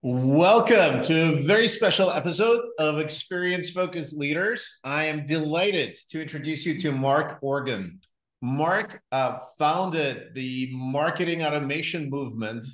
Welcome to a very special episode of Experience Focused Leaders. I am delighted to introduce you to Mark Organ. Mark uh, founded the marketing automation movement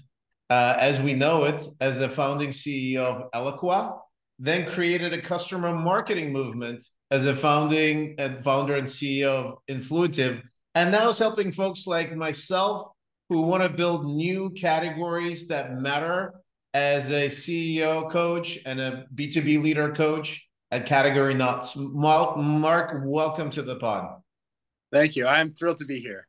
uh, as we know it as a founding CEO of Eloqua, then created a customer marketing movement as a founding and founder and CEO of Influitive, and now is helping folks like myself who want to build new categories that matter as a CEO coach and a B2B leader coach at Categorynauts. Mark, welcome to the pod. Thank you. I'm thrilled to be here.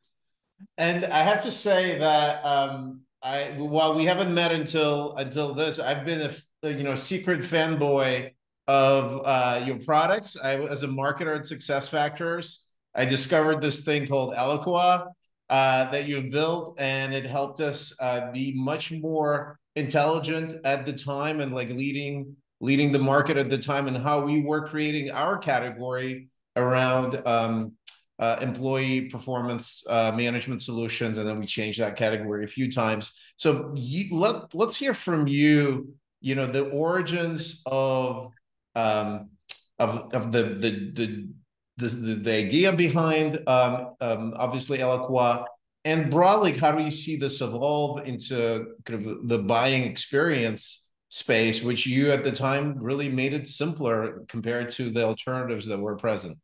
And I have to say that um, I, while we haven't met until until this, I've been a you know secret fanboy of uh, your products. I, as a marketer at Success Factors, I discovered this thing called Eloqua uh, that you've built, and it helped us uh, be much more intelligent at the time and like leading leading the market at the time and how we were creating our category around um, uh, employee performance uh, management solutions. And then we changed that category a few times. So you, let, let's hear from you you know the origins of um, of, of the, the the the the, idea behind um, um, obviously Eloqua and broadly, how do you see this evolve into kind of the buying experience space, which you at the time really made it simpler compared to the alternatives that were present?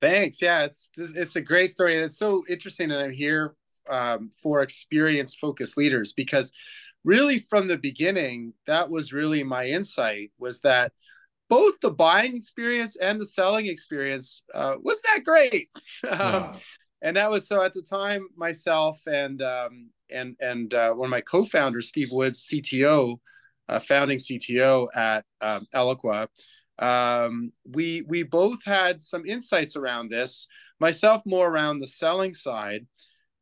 Thanks. Yeah, it's it's a great story, and it's so interesting that I'm here um, for experience focused leaders because really from the beginning, that was really my insight was that both the buying experience and the selling experience uh, was that great. um, and that was so at the time myself and um, and and uh, one of my co-founders steve woods cto uh, founding cto at um, eloqua um, we we both had some insights around this myself more around the selling side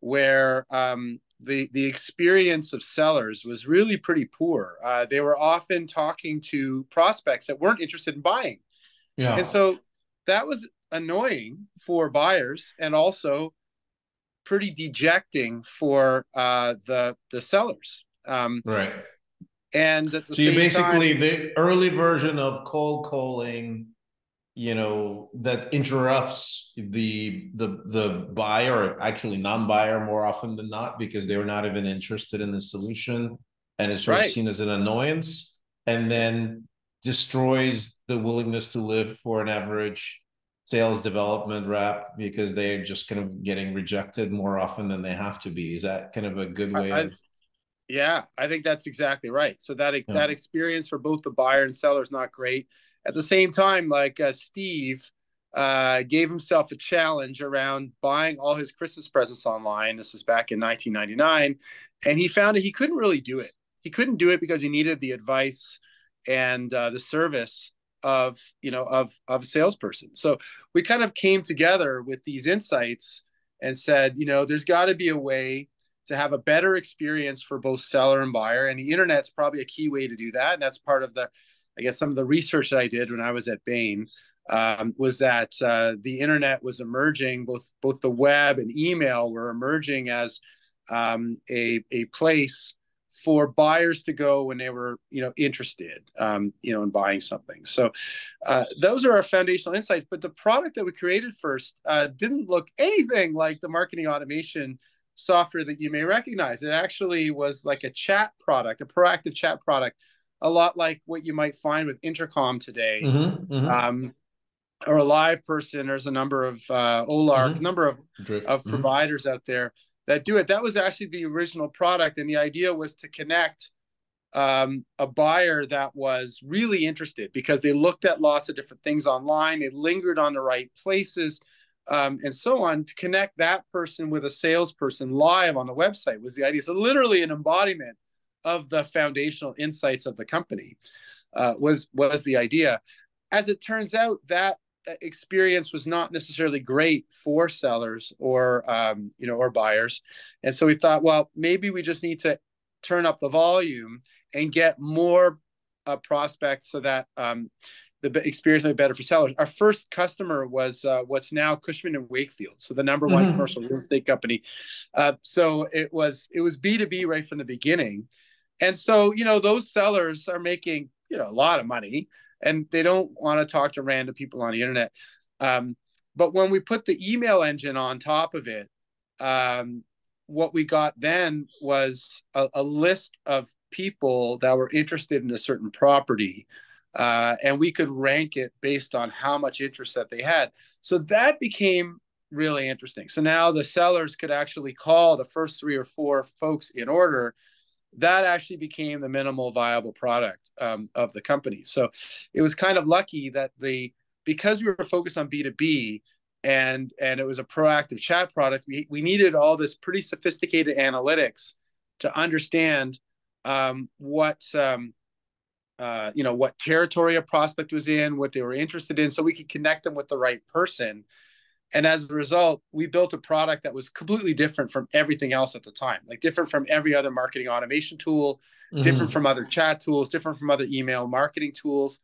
where um, the the experience of sellers was really pretty poor uh, they were often talking to prospects that weren't interested in buying yeah. and so that was annoying for buyers and also pretty dejecting for uh, the the sellers. Um, right. And so you basically time, the early version of cold calling, you know, that interrupts the the the buyer, actually non-buyer more often than not, because they were not even interested in the solution, and it's sort right. of seen as an annoyance, and then destroys the willingness to live for an average sales development rep because they're just kind of getting rejected more often than they have to be. Is that kind of a good way I, of? Yeah, I think that's exactly right. So that yeah. that experience for both the buyer and seller is not great. At the same time, like uh, Steve uh, gave himself a challenge around buying all his Christmas presents online. This is back in 1999, and he found that he couldn't really do it. He couldn't do it because he needed the advice and uh, the service of you know of of a salesperson. So we kind of came together with these insights and said you know there's got to be a way to have a better experience for both seller and buyer. And the internet's probably a key way to do that. And that's part of the i guess some of the research that i did when i was at bain um, was that uh, the internet was emerging both both the web and email were emerging as um, a, a place for buyers to go when they were you know interested um, you know in buying something so uh, those are our foundational insights but the product that we created first uh, didn't look anything like the marketing automation software that you may recognize it actually was like a chat product a proactive chat product a lot like what you might find with intercom today mm-hmm, mm-hmm. Um, or a live person there's a number of uh, Olark mm-hmm. number of, Drift. of mm-hmm. providers out there that do it. That was actually the original product, and the idea was to connect um, a buyer that was really interested because they looked at lots of different things online, they lingered on the right places, um, and so on. To connect that person with a salesperson live on the website was the idea. So literally an embodiment of the foundational insights of the company uh, was was the idea. As it turns out, that experience was not necessarily great for sellers or um, you know or buyers and so we thought well maybe we just need to turn up the volume and get more uh, prospects so that um, the experience may be better for sellers. Our first customer was uh, what's now Cushman and Wakefield, so the number one mm-hmm. commercial real estate company. Uh, so it was it was B two B right from the beginning, and so you know those sellers are making you know a lot of money and they don't want to talk to random people on the internet. Um, but when we put the email engine on top of it um, what we got then was a, a, list of people that were interested in a certain property uh, and we could rank it based on how much interest that they had. So that became really interesting. So now the sellers could actually call the first three or four folks in order that actually became the minimal viable product um, of the company. So it was kind of lucky that the because we were focused on B2B and and it was a proactive chat product, we, we needed all this pretty sophisticated analytics to understand um, what um, uh, you know what territory a prospect was in, what they were interested in, so we could connect them with the right person and as a result we built a product that was completely different from everything else at the time like different from every other marketing automation tool mm-hmm. different from other chat tools different from other email marketing tools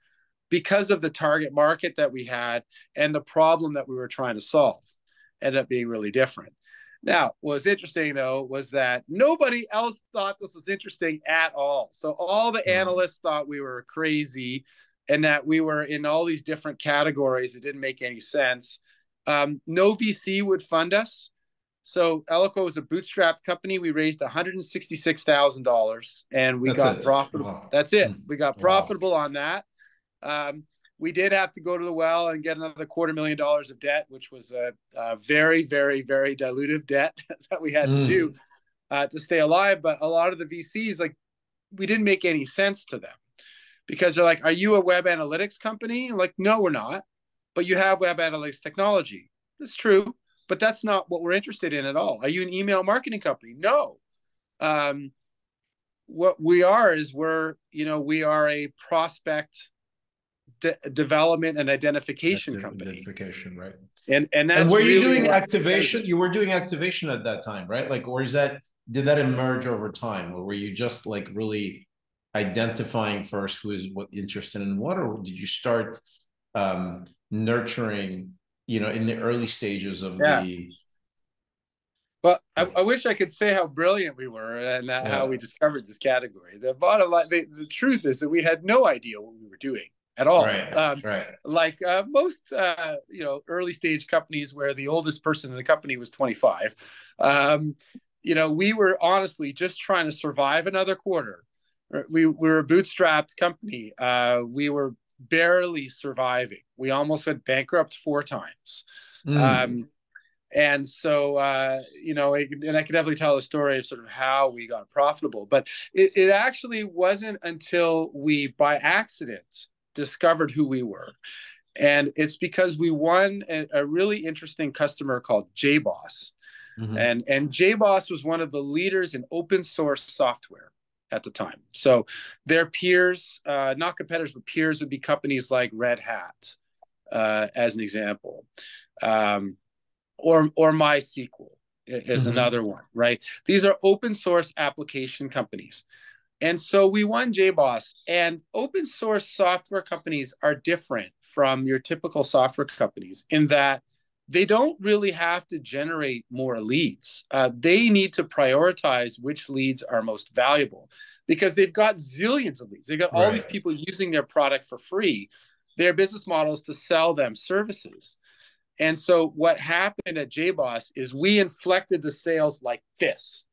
because of the target market that we had and the problem that we were trying to solve ended up being really different now what's interesting though was that nobody else thought this was interesting at all so all the mm-hmm. analysts thought we were crazy and that we were in all these different categories it didn't make any sense um, no VC would fund us. So Eloqua was a bootstrapped company. We raised $166,000 and we That's got it. profitable. Wow. That's it. We got profitable wow. on that. Um, we did have to go to the well and get another quarter million dollars of debt, which was a, a very, very, very dilutive debt that we had mm. to do hmm. uh, to stay alive. But a lot of the VCs, like, we didn't make any sense to them because they're like, "Are you a web analytics company?" Like, no, we're not but you have web analytics technology. That's true, but that's not what we're interested in at all. Are you an email marketing company? No. Um, what we are is we're, you know, we are a prospect de- development and identification company. Identification, right? And and that's and were really you doing activation? You were doing activation at that time, right? Like, or is that did that emerge over time, or were you just like really identifying first who is what interested in what, or did you start um, nurturing, you know, in the early stages of yeah. the. Well, I, I, wish I could say how brilliant we were and yeah. how we discovered this category. The bottom line, the, the, truth is that we had no idea what we were doing at all. Right. Um, right. Like uh, most, uh, you know, early stage companies where the oldest person in the company was 25. Um, you know, we were honestly just trying to survive another quarter. We, we were a bootstrapped company. Uh, we were barely surviving. We almost went bankrupt four times. Mm. Um, and so, uh, you know, it, and I could definitely tell a story of sort of how we got profitable, but it, it actually wasn't until we, by accident, discovered who we were. And it's because we won a, a really interesting customer called JBoss. Mm-hmm. And, and JBoss was one of the leaders in open source software at the time. So their peers, uh, not competitors, but peers would be companies like Red Hat, uh, as an example, um, or or MySQL is mm-hmm. another one, right? These are open source application companies. And so we won JBoss, and open source software companies are different from your typical software companies in that they don't really have to generate more leads. Uh, they need to prioritize which leads are most valuable because they've got zillions of leads. They've got all right. these people using their product for free. Their business model is to sell them services. And so what happened at JBoss is we inflected the sales like this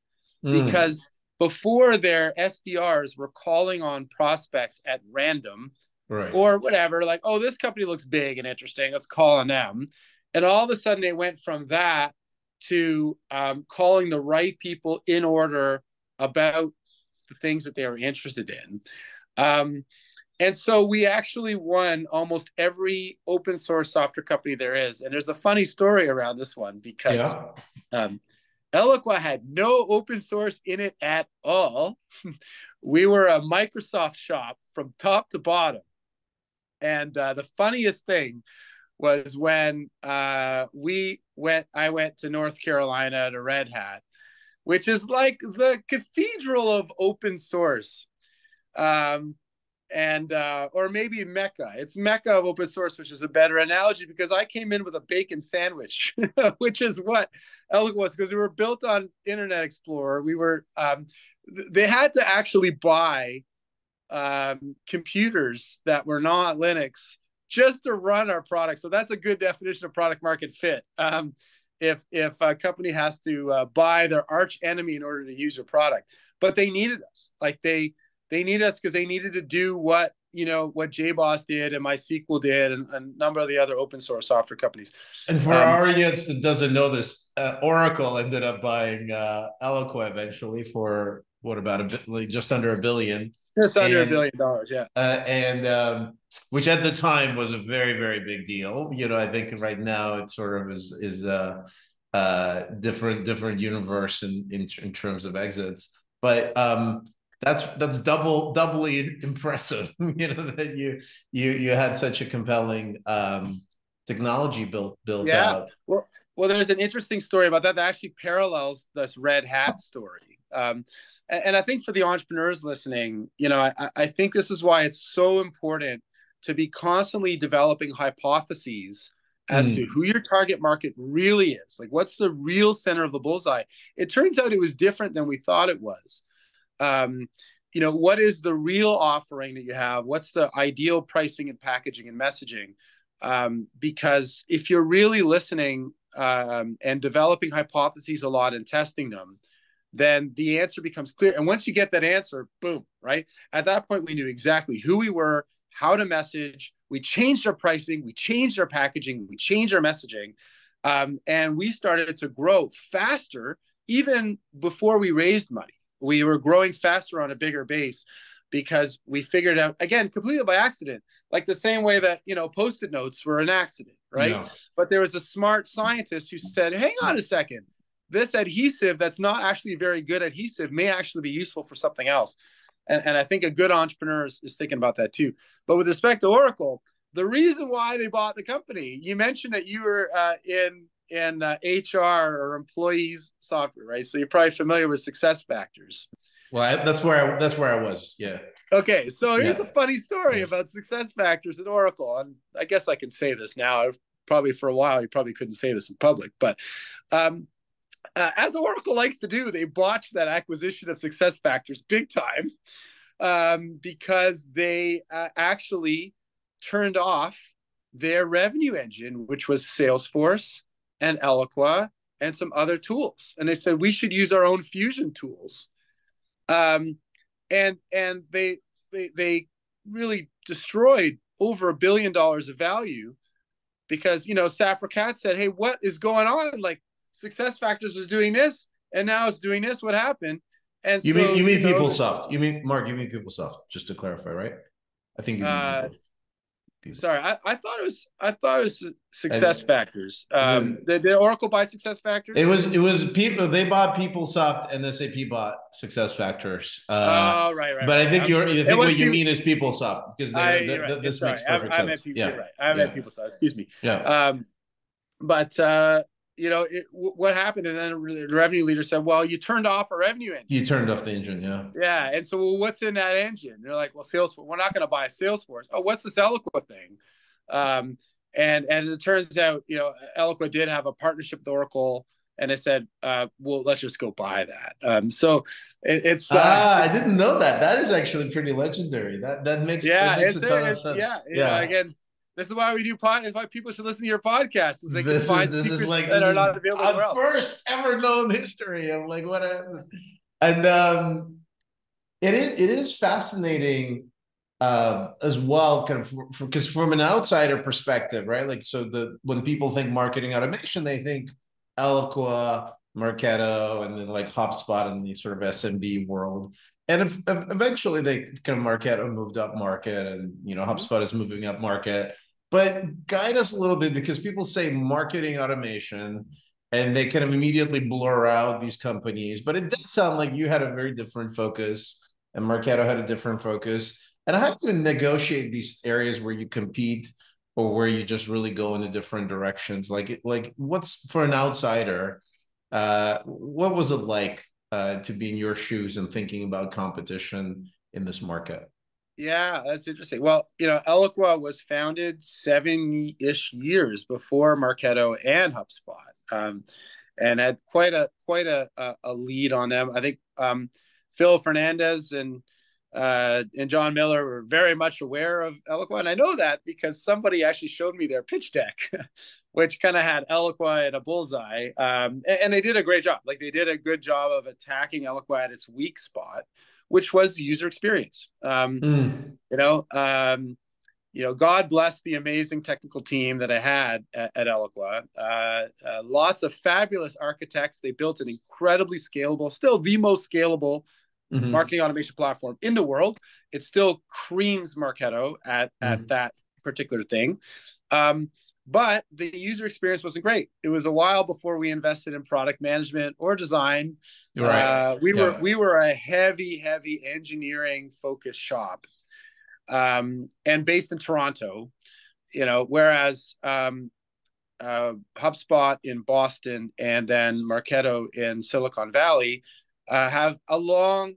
mm. because before their SDRs were calling on prospects at random right. or whatever, like, oh, this company looks big and interesting. Let's call on them. And all of a sudden, they went from that to um, calling the right people in order about the things that they were interested in. Um, and so we actually won almost every open source software company there is. And there's a funny story around this one because yeah. um, Eloqua had no open source in it at all. we were a Microsoft shop from top to bottom. And uh, the funniest thing was when uh, we went. I went to North Carolina to Red Hat, which is like the cathedral of open source, um, and uh, or maybe Mecca. It's Mecca of open source, which is a better analogy because I came in with a bacon sandwich, which is what Eloqua was because we were built on Internet Explorer. We were um, they had to actually buy um, computers that were not Linux just to run our product. So that's a good definition of product market fit. Um, if if a company has to uh, buy their arch enemy in order to use your product, but they needed us, like they they need us because they needed to do what you know what JBoss did and MySQL did and, and, a number of the other open source software companies. And for um, our audience that doesn't know this, uh, Oracle ended up buying uh, Eloqua eventually for what about a bit, like just under a billion. Just under and, a billion dollars, yeah. Uh, and um, which at the time was a very very big deal. You know, I think right now it sort of is is a uh, uh, different different universe in, in in terms of exits, but. um that's that's double doubly impressive you know that you you you had such a compelling um technology built built yeah. out well well there's an interesting story about that that actually parallels this red hat story um and, and i think for the entrepreneurs listening you know i i think this is why it's so important to be constantly developing hypotheses as mm. to who your target market really is. Like what's the real center of the bullseye? It turns out it was different than we thought it was. Um, you know what is the real offering that you have? What's the ideal pricing and packaging and messaging? Um, because if you're really listening um, and developing hypotheses a lot and testing them then the answer becomes clear. And once you get that answer boom right? At that point we knew exactly who we were how to message. We changed our pricing. We changed our packaging. We changed our messaging. Um, and we started to grow faster even before we raised money. We were growing faster on a bigger base because we figured out again completely by accident like the same way that you know post-it notes were an accident right? Yeah. but there was a smart scientist who said hang on a second this adhesive that's not actually very good adhesive may actually be useful for something else and, and i think a good entrepreneur is, is thinking about that too but with respect to oracle the reason why they bought the company you mentioned that you were uh, in in uh, HR or employees software, right? So you're probably familiar with success factors. Well, I, that's where I, that's where I was. Yeah. Okay, so here's yeah. a funny story about success factors at Oracle, and I guess I can say this now. Probably for a while, you probably couldn't say this in public, but um, uh, as Oracle likes to do, they botched that acquisition of success factors big time um, because they uh, actually turned off their revenue engine, which was Salesforce and Eloqua and some other tools. And they said we should use our own fusion tools. Um, and and they they they really destroyed over a billion dollars of value because you know Safra Catz said, "Hey, what is going on? Like Success Factors was doing this, and now it's doing this. What happened?" And you so, mean you mean you know, PeopleSoft? You mean Mark? You mean PeopleSoft? Just to clarify, right? I think you mean uh, Sorry, I, I thought it was I thought it was success factors. Um, did, did Oracle buy success factors? It was it was people they bought PeopleSoft and SAP bought success factors. Uh, oh right, right. But right. I think you're I think what you mean is PeopleSoft because I, the, right. this makes perfect I, sense. I yeah, right. I meant yeah. PeopleSoft. Excuse me. Yeah. Um, but uh, you know it, what happened and then the revenue leader said well you turned off a revenue engine you turned off the engine yeah yeah and so well, what's in that engine they're like well salesforce we're not going to buy salesforce oh what's this eloqua thing um, and and it turns out you know eloqua did have a partnership with oracle and I said, uh, "Well, let's just go buy that." Um, so it, it's uh, ah, I didn't know that. That is actually pretty legendary. That that makes yeah, that makes a ton of sense. Yeah, yeah. Know, again, this is why we do pod. Is why people should listen to your podcast. Is they this can find is, secrets like, that are not available. Our first ever known history of like what a, and um, it is it is fascinating uh, as well, kind of because from an outsider perspective, right? Like so, the when people think marketing automation, they think Eloqua, Marketo, and then like HubSpot in the sort of SMB world. And if, if eventually they kind of Marketo moved up market, and you know mm-hmm. HubSpot is moving up market but guide us a little bit because people say marketing automation and they kind of immediately blur out these companies. But it did sound like you had a very different focus and Marketo had a different focus. And how do you negotiate these areas where you compete or where you just really go in the different directions? Like, like what's for an outsider? Uh, what was it like uh, to be in your shoes and thinking about competition in this market? Yeah, that's interesting. Well, you know, Eloqua was founded seven ish years before Marketo and HubSpot, um, and had quite a quite a, a, lead on them. I think um, Phil Fernandez and uh, and Jon Miller were very much aware of Eloqua. And I know that because somebody actually showed me their pitch deck, which kind of had Eloqua at a bullseye. Um, and, and, they did a great job. Like they did a good job of attacking Eloqua at its weak spot, which was the user experience. Um, mm. You know, um, you know, God bless the amazing technical team that I had at, at Eloqua. Uh, uh, lots of fabulous architects. They built an incredibly scalable, still the most scalable mm-hmm. marketing automation platform in the world. It still creams Marketo at mm-hmm. at that particular thing. Um, but the user experience wasn't great. It was a while before we invested in product management or design. Right. Uh, we yeah. were we were a heavy, heavy engineering focused shop, um, and based in Toronto. You know, whereas um, uh, HubSpot in Boston and then Marketo in Silicon Valley uh, have a long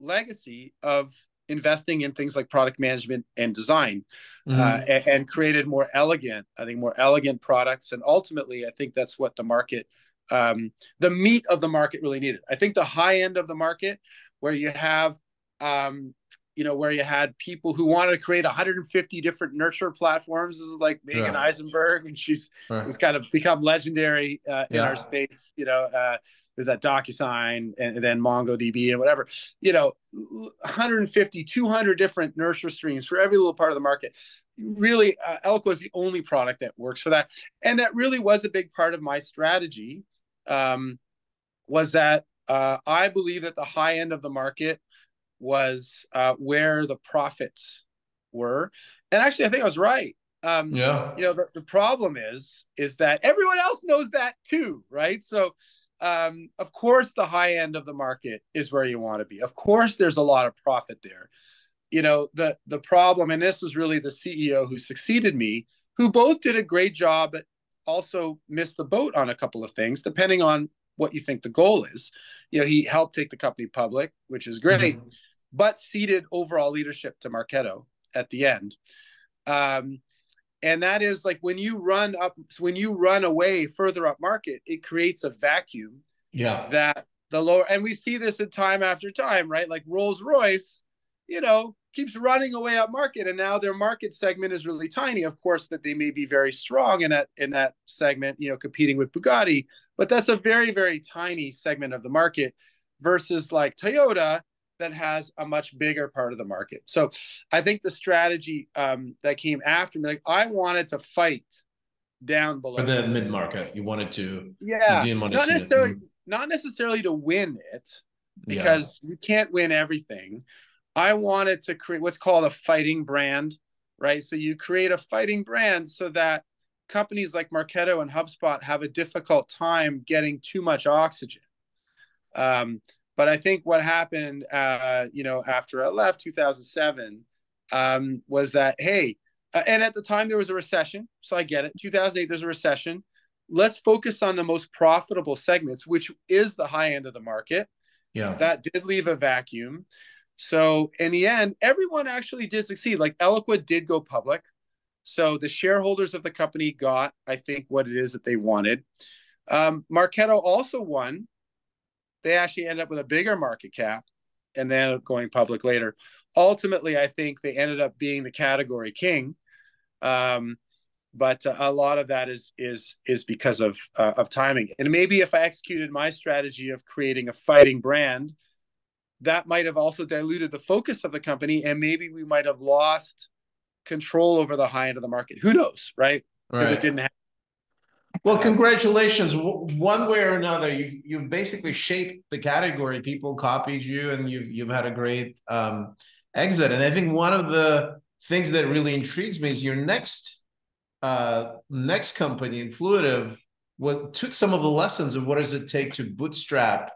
legacy of investing in things like product management and design mm-hmm. uh, and, and, created more elegant i think more elegant products and ultimately i think that's what the market um, the meat of the market really needed i think the high end of the market where you have um, you know where you had people who wanted to create 150 different nurture platforms this is like Meagen yeah. eisenberg and she's right. has kind of become legendary uh, in yeah. our space you know uh, there's that DocuSign and, and then MongoDB and whatever, you know, 150, 200 different nurture streams for every little part of the market. Really, uh, Eloqua is the only product that works for that. And that really was a big part of my strategy um, was that uh, I believe that the high end of the market was uh, where the profits were. And actually, I think I was right. Um, yeah. You know, the, the problem is, is that everyone else knows that too, right? So um, of course, the high end of the market is where you want to be. Of course, there's a lot of profit there. You know, the the problem, and this was really the CEO who succeeded me, who both did a great job, but also missed the boat on a couple of things, depending on what you think the goal is. You know, he helped take the company public, which is great, mm-hmm. but ceded overall leadership to Marketo at the end. Um, and that is like when you run up when you run away further up market it creates a vacuum yeah. that the lower and we see this in time after time right? Like rolls royce you know keeps running away up market and now their market segment is really tiny. Of course that they may be very strong in that in that segment you know competing with bugatti but that's a very very tiny segment of the market versus like toyota that has a much bigger part of the market. So I think the strategy um, that came after me, like I wanted to fight down below. For the mid market, you wanted to. Yeah, not necessarily, not necessarily to win it, because yeah. you can't win everything. I wanted to create what's called a fighting brand, right? So you create a fighting brand so that companies like Marketo and HubSpot have a difficult time getting too much oxygen. Um, but I think what happened, uh, you know, after I left 2007, um, was that hey, uh, and at the time there was a recession, so I get it. 2008, there's a recession. Let's focus on the most profitable segments, which is the high end of the market. Yeah, that did leave a vacuum. So in the end, everyone actually did succeed. Like Eloqua did go public. So the shareholders of the company got, I think, what it is that they wanted. Um, Marketo also won they actually end up with a bigger market cap and then going public later. Ultimately, I think they ended up being the category king. Um, but uh, a lot of that is is is because of uh, of timing. And maybe if I executed my strategy of creating a fighting brand, that might have also diluted the focus of the company, and maybe we might have lost control over the high end of the market. Who knows, right? Because right. it didn't happen well, congratulations. One way or another, you've you've basically shaped the category. People copied you, and you've you've had a great um, exit. And I think one of the things that really intrigues me is your next uh, next company, Influitive, what took some of the lessons of what does it take to bootstrap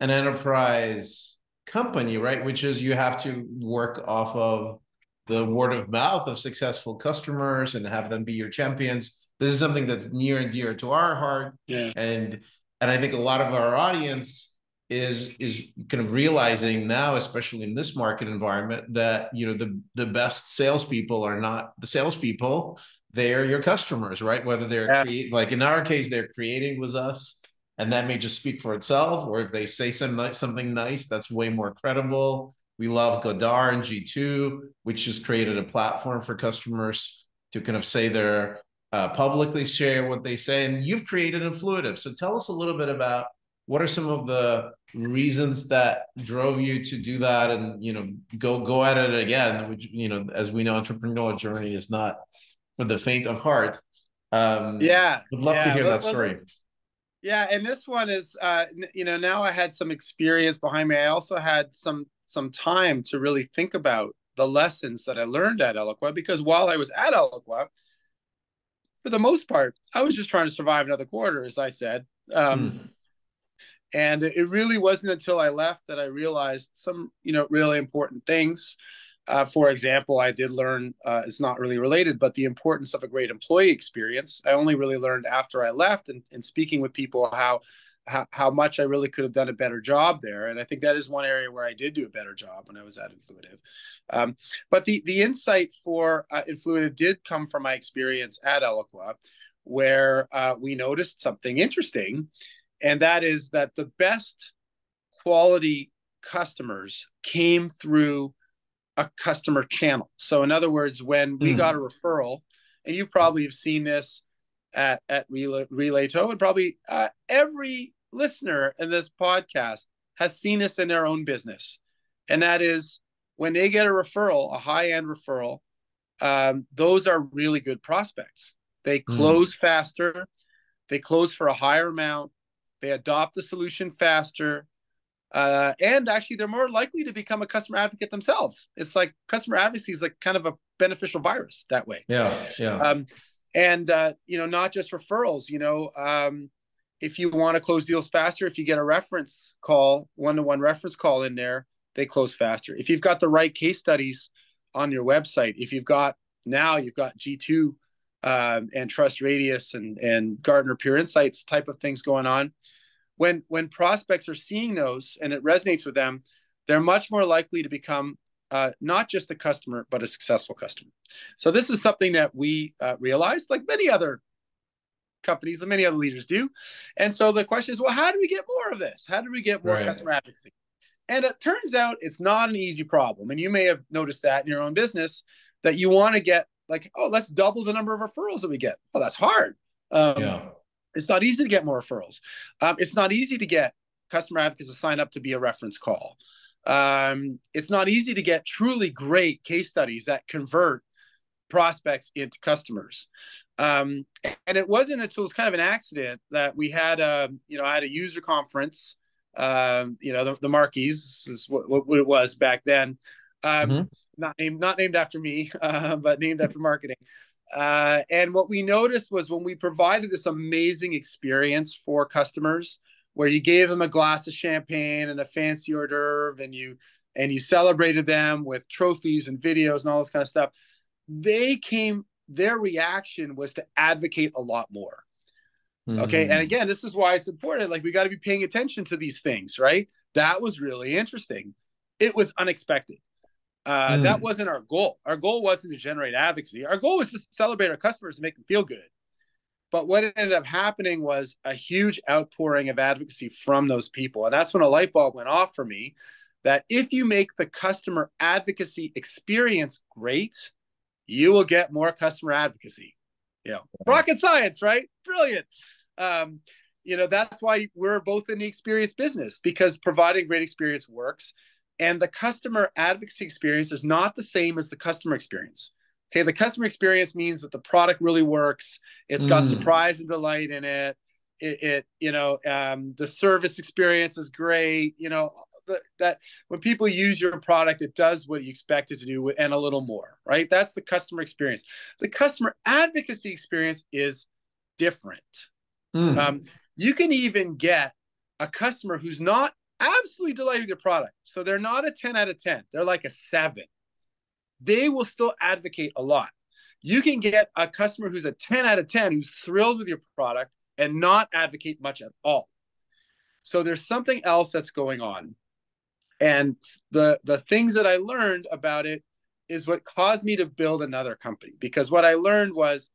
an enterprise company, right? Which is you have to work off of the word of mouth of successful customers and have them be your champions this is something that's near and dear to our heart. Yeah. And and I think a lot of our audience is is kind of realizing now, especially in this market environment, that you know the the best salespeople are not the salespeople; they are your customers, right? Whether they're yeah. create, like in our case, they're creating with us and that may just speak for itself, or if they say some something nice, that's way more credible. We love Godard and G2, which has created a platform for customers to kind of say their uh, publicly share what they say. And you've created Influitive. So tell us a little bit about what are some of the reasons that drove you to do that and you know go go at it again which you know as we know entrepreneurial journey is not for the faint of heart um yeah would love yeah, to hear that story yeah and this one is uh you know now i had some experience behind me i also had some some time to really think about the lessons that i learned at eloqua because while i was at eloqua for the most part i was just trying to survive another quarter as i said. Um mm and it really wasn't until i left that i realized some you know really important things. Uh, for example i did learn uh, it's not really related but the importance of a great employee experience. I only really learned after i left and, and speaking with people how, how how much i really could have done a better job there and i think that is one area where i did do a better job when i was at influitive um, but the the insight for uh, influitive did come from my experience at eloqua where uh, we noticed something interesting and that is that the best quality customers came through a customer channel. So, in other words, when we mm. got a referral, and you probably have seen this at at Relay, Relayto, and probably uh, every listener in this podcast has seen this in their own business, and that is when they get a referral, a high end referral, um, those are really good prospects. They hmm. close mm. faster, they close for a higher amount, they adopt the solution faster. Uh, and actually, they're more likely to become a customer advocate themselves. It's like customer advocacy is like kind of a beneficial virus that way. Yeah, yeah. Um, and uh, you know, not just referrals. You know, um, if you want to close deals faster, if you get a reference call, one-to-one reference call in there, they close faster. If you've got the right case studies on your website, if you've got now you've got G2 um, and Trust Radius and and Gartner Peer Insights type of things going on, when when prospects are seeing those and it resonates with them, they're much more likely to become uh, not just a customer but a successful customer. So this is something that we uh, realized, like many other companies and many other leaders do. And so the question is, well, how do we get more of this? How do we get more right. customer advocacy? And it turns out it's not an easy problem. And you may have noticed that in your own business that you want to get like, oh, let's double the number of referrals that we get. Well, that's hard. Um, yeah. It's not easy to get more referrals. Um, it's not easy to get customer advocates to sign up to be a reference call. Um, it's not easy to get truly great case studies that convert prospects into customers. Um, and it wasn't until it was kind of an accident that we had a, you know, I had a user conference. Um, you know, the, the Markies is what, what, it was back then. Um, mm-hmm. Not named, not named after me, uh, but named after marketing. Uh, and what we noticed was when we provided this amazing experience for customers, where you gave them a glass of champagne and a fancy hors d'oeuvre, and you and you celebrated them with trophies and videos and all this kind of stuff, they came. Their reaction was to advocate a lot more. Mm-hmm. Okay, and again, this is why it's important. Like we got to be paying attention to these things, right? That was really interesting. It was unexpected. Uh, mm. That wasn't our goal. Our goal wasn't to generate advocacy. Our goal was just to celebrate our customers and make them feel good. But what ended up happening was a huge outpouring of advocacy from those people. And that's when a light bulb went off for me that if you make the customer advocacy experience great, you will get more customer advocacy. You know, rocket science, right? Brilliant. Um, you know, that's why we're both in the experience business because providing great experience works and the customer advocacy experience is not the same as the customer experience. Okay, the customer experience means that the product really works. It's got mm. surprise and delight in it. It, it you know, um, the service experience is great. You know, the, that when people use your product, it does what you expect it to do and a little more, right? That's the customer experience. The customer advocacy experience is different. Mm. Um, you can even get a customer who's not absolutely delighted with your product. So they're not a 10 out of 10. They're like a seven. They will still advocate a lot. You can get a customer who's a 10 out of 10 who's thrilled with your product and not advocate much at all. So there's something else that's going on. And the the things that I learned about it is what caused me to build another company because what I learned was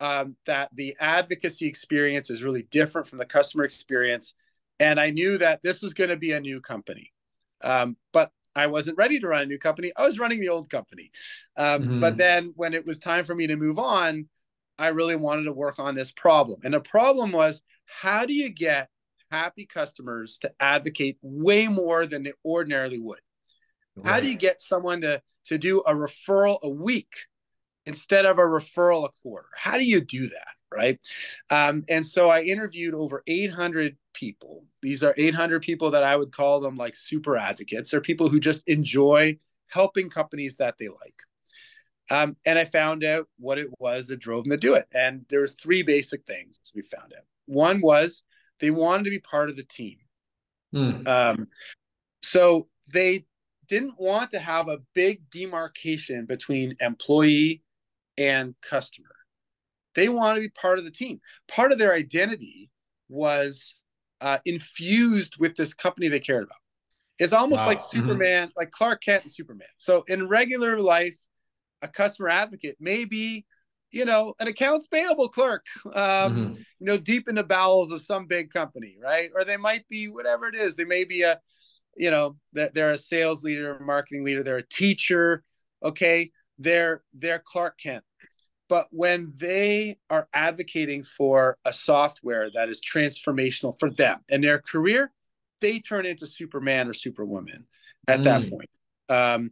um, that the advocacy experience is really different from the customer experience. And I knew that this was going to be a new company. Um, but I wasn't ready to run a new company. I was running the old company. Um, mm-hmm. But then when it was time for me to move on, I really wanted to work on this problem. And the problem was how do you get happy customers to advocate way more than they ordinarily would? Right. How do you get someone to, to do a referral a week instead of a referral a quarter? How do you do that? Right. Um, and so I interviewed over 800 people. These are 800 people that I would call them like super advocates. They're people who just enjoy helping companies that they like. Um, and I found out what it was that drove them to do it. And there there's three basic things we found out. One was they wanted to be part of the team. Mm. Um, so they didn't want to have a big demarcation between employee and customer. They wanted to be part of the team. Part of their identity was uh, infused with this company they cared about. It's almost wow. like mm-hmm. Superman, mm-hmm. like Clark Kent and Superman. So in regular life, a customer advocate may be, you know, an accounts payable clerk, um, mm-hmm. you know, deep in the bowels of some big company, right? Or they might be whatever it is. They may be a, you know, they're, they're a sales leader, marketing leader, they're a teacher. Okay, they're they're Clark Kent. But when they are advocating for a software that is transformational for them and their career, they turn into Superman or Superwoman at mm. that point. Um,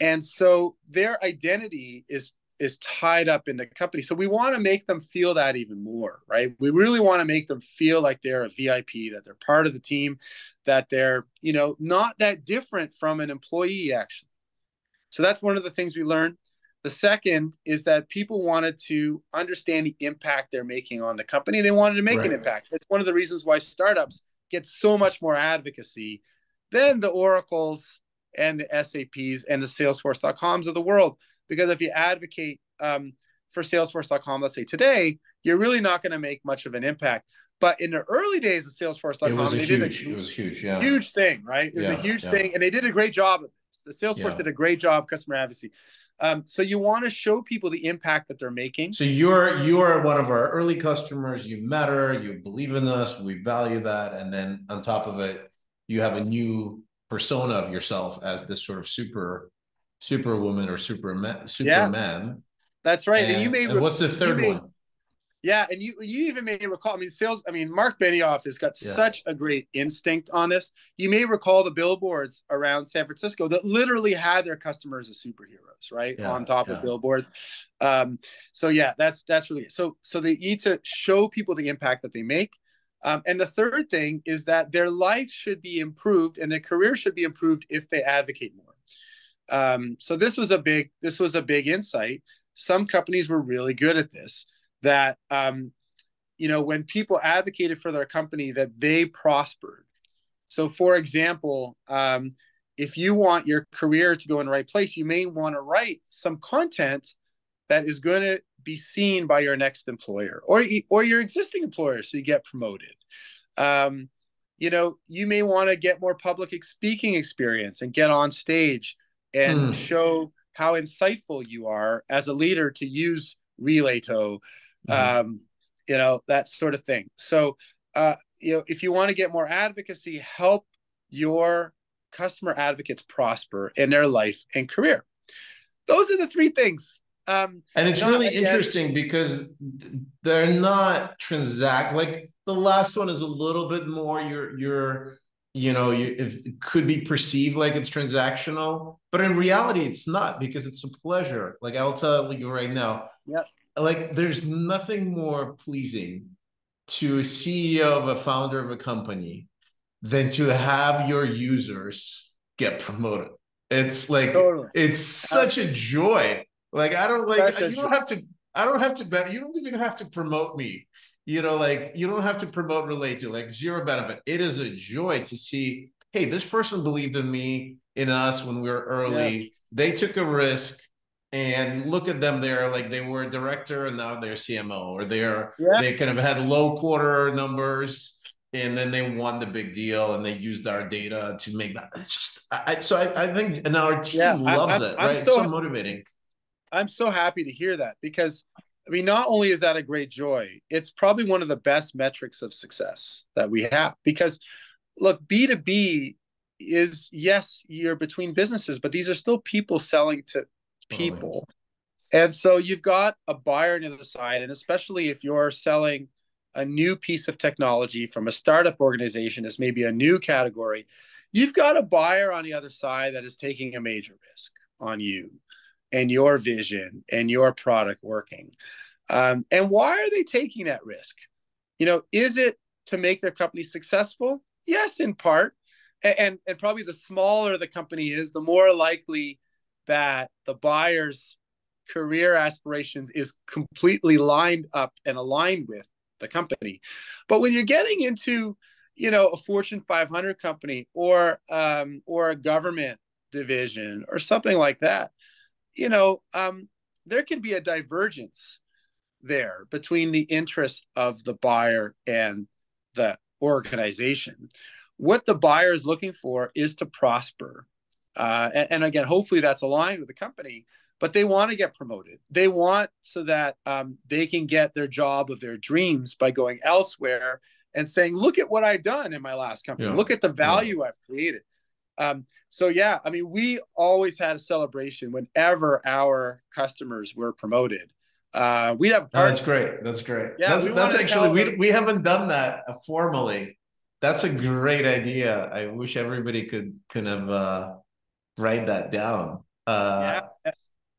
and so their identity is is tied up in the company. So we want to make them feel that even more, right? We really want to make them feel like they're a VIP, that they're part of the team, that they're, you know, not that different from an employee actually. So that's one of the things we learned. The second is that people wanted to understand the impact they're making on the company. They wanted to make right. an impact. It's one of the reasons why startups get so much more advocacy than the Oracles and the SAPs and the Salesforce.coms of the world. Because if you advocate um, for Salesforce.com, let's say today, you're really not going to make much of an impact. But in the early days of Salesforce.com, they huge, did a it was huge, yeah. huge thing, right? It was yeah, a huge yeah. thing, and they did a great job of this. The Salesforce did a great job of customer advocacy. Um, so you want to show people the impact that they're making. So you're you are one of our early customers. You matter. You believe in us. We value that. And then on top of it, you have a new persona of yourself as this sort of super superwoman or superman superman. Yeah, that's right. And, and you may. and what's the third made, one? Yeah and you you even may recall i mean sales i mean mark benioff has got yeah. such a great instinct on this. You may recall the billboards around san francisco that literally had their customers as superheroes right yeah, on top of billboards. Um so yeah that's that's really so so they need to show people the impact that they make. Um, and the third thing is that their life should be improved and their career should be improved if they advocate more. Um, so this was a big this was a big insight. Some companies were really good at this. That um, you know when people advocated for their company, that they prospered. So, for example, um, if you want your career to go in the right place, you may want to write some content that is going to be seen by your next employer or or your existing employer so you get promoted um, you know you may want to get more public speaking experience and get on stage and mm. show how insightful you are as a leader to use Relayto mm. um, you know that sort of thing so uh, you know if you want to get more advocacy help your customer advocates prosper in their life and career those are the three things um, and it's really again, interesting because they're not transact like the last one is a little bit more your your you know you, it could be perceived like it's transactional but in reality it's not because it's a pleasure like i'll tell you right now yep. like there's nothing more pleasing to a ceo of a founder of a company than to have your users get promoted it's like totally. it's such a joy like I don't like you don't have to I don't have to bet you don't even have to promote me. You know, like you don't have to promote Relayto like zero benefit. It is a joy to see, hey, this person believed in me, in us when we were early. Yeah. They took a risk and look at them there like they were a director and now they're CMO or they're yeah. they kind of had low quarter numbers and then they won the big deal and they used our data to make that. It's just I, so I, I think and our team yeah, loves I, I, it, right? I'm so, it's so motivating. I'm so happy to hear that because I mean, not only is that a great joy, it's probably one of the best metrics of success that we have because look, B2B is yes, you're between businesses, but these are still people selling to people. And so you've got a buyer on the other side, and especially if you're selling a new piece of technology from a startup organization as maybe a new category, you've got a buyer on the other side that is taking a major risk on you and your vision and your product working. Um, and why are they taking that risk? You know, is it to make their company successful? Yes, in part. And, and, and probably the smaller the company is, the more likely that the buyer's career aspirations is completely lined up and aligned with the company. But when you're getting into, you know, a Fortune 500 company or um, or a government division or something like that, you know, um, there can be a divergence there between the interest of the buyer and the organization. What the buyer is looking for is to prosper. Uh, and, and, again, hopefully that's aligned with the company, but they want to get promoted. They want so that um, they can get their job of their dreams by going elsewhere and saying, look at what I've done in my last company. Yeah. Look at the value yeah. I've created. Um, so yeah, I mean, we always had a celebration whenever our customers were promoted. Uh, we have. Oh, that's great. That's great. Yeah, that's, that's actually we we haven't done that uh, formally. That's a great idea. I wish everybody could kind of uh, write that down. Uh, yeah,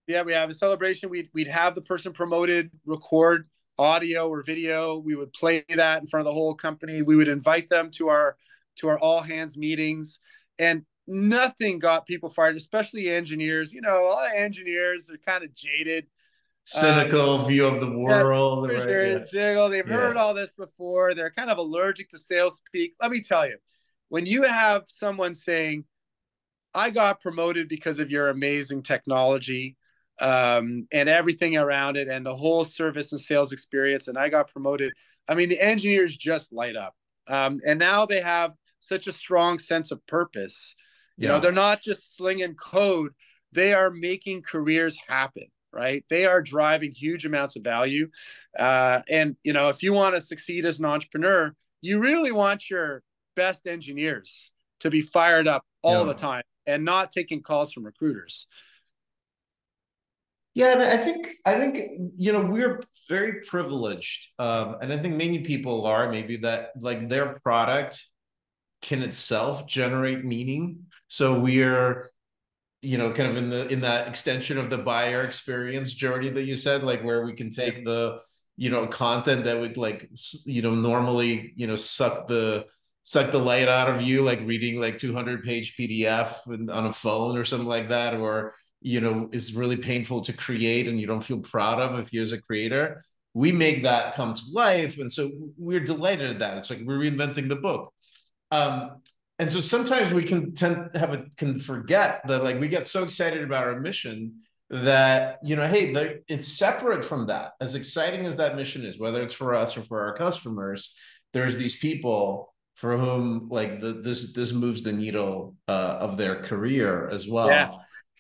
yeah. We have a celebration. We'd we'd have the person promoted record audio or video. We would play that in front of the whole company. We would invite them to our to our all hands meetings, and nothing got people fired, especially engineers. You know, a lot of engineers are kind of jaded cynical um, view of the world. Yeah, right? yeah. cynical. They've yeah. heard all this before. They're kind of allergic to sales speak. Let me tell you, when you have someone saying, "I got promoted because of your amazing technology." Um, and everything around it, and the whole service and sales experience, and I got promoted. I mean, the engineers just light up, um, and now they have such a strong sense of purpose. You yeah. know, they're not just slinging code; they are making careers happen right? They are driving huge amounts of value. Uh, and, you know, if you want to succeed as an entrepreneur, you really want your best engineers to be fired up all yeah. the time and not taking calls from recruiters. Yeah, and I think I think you know we're very privileged, um, and I think many people are maybe that like their product can itself generate meaning. So we're you know kind of in the in that extension of the buyer experience journey that you said like where we can take the you know content that would like you know normally you know suck the suck the light out of you like reading like 200 page pdf on a phone or something like that or you know is really painful to create and you don't feel proud of if you're as a creator. We make that come to life. And so we're delighted at that. It's like we're reinventing the book um and so sometimes we can tend to have a can forget that like we get so excited about our mission that you know hey it's separate from that. As exciting as that mission is whether it's for us or for our customers there's these people for whom like the, this this moves the needle uh, of their career as well. Yeah.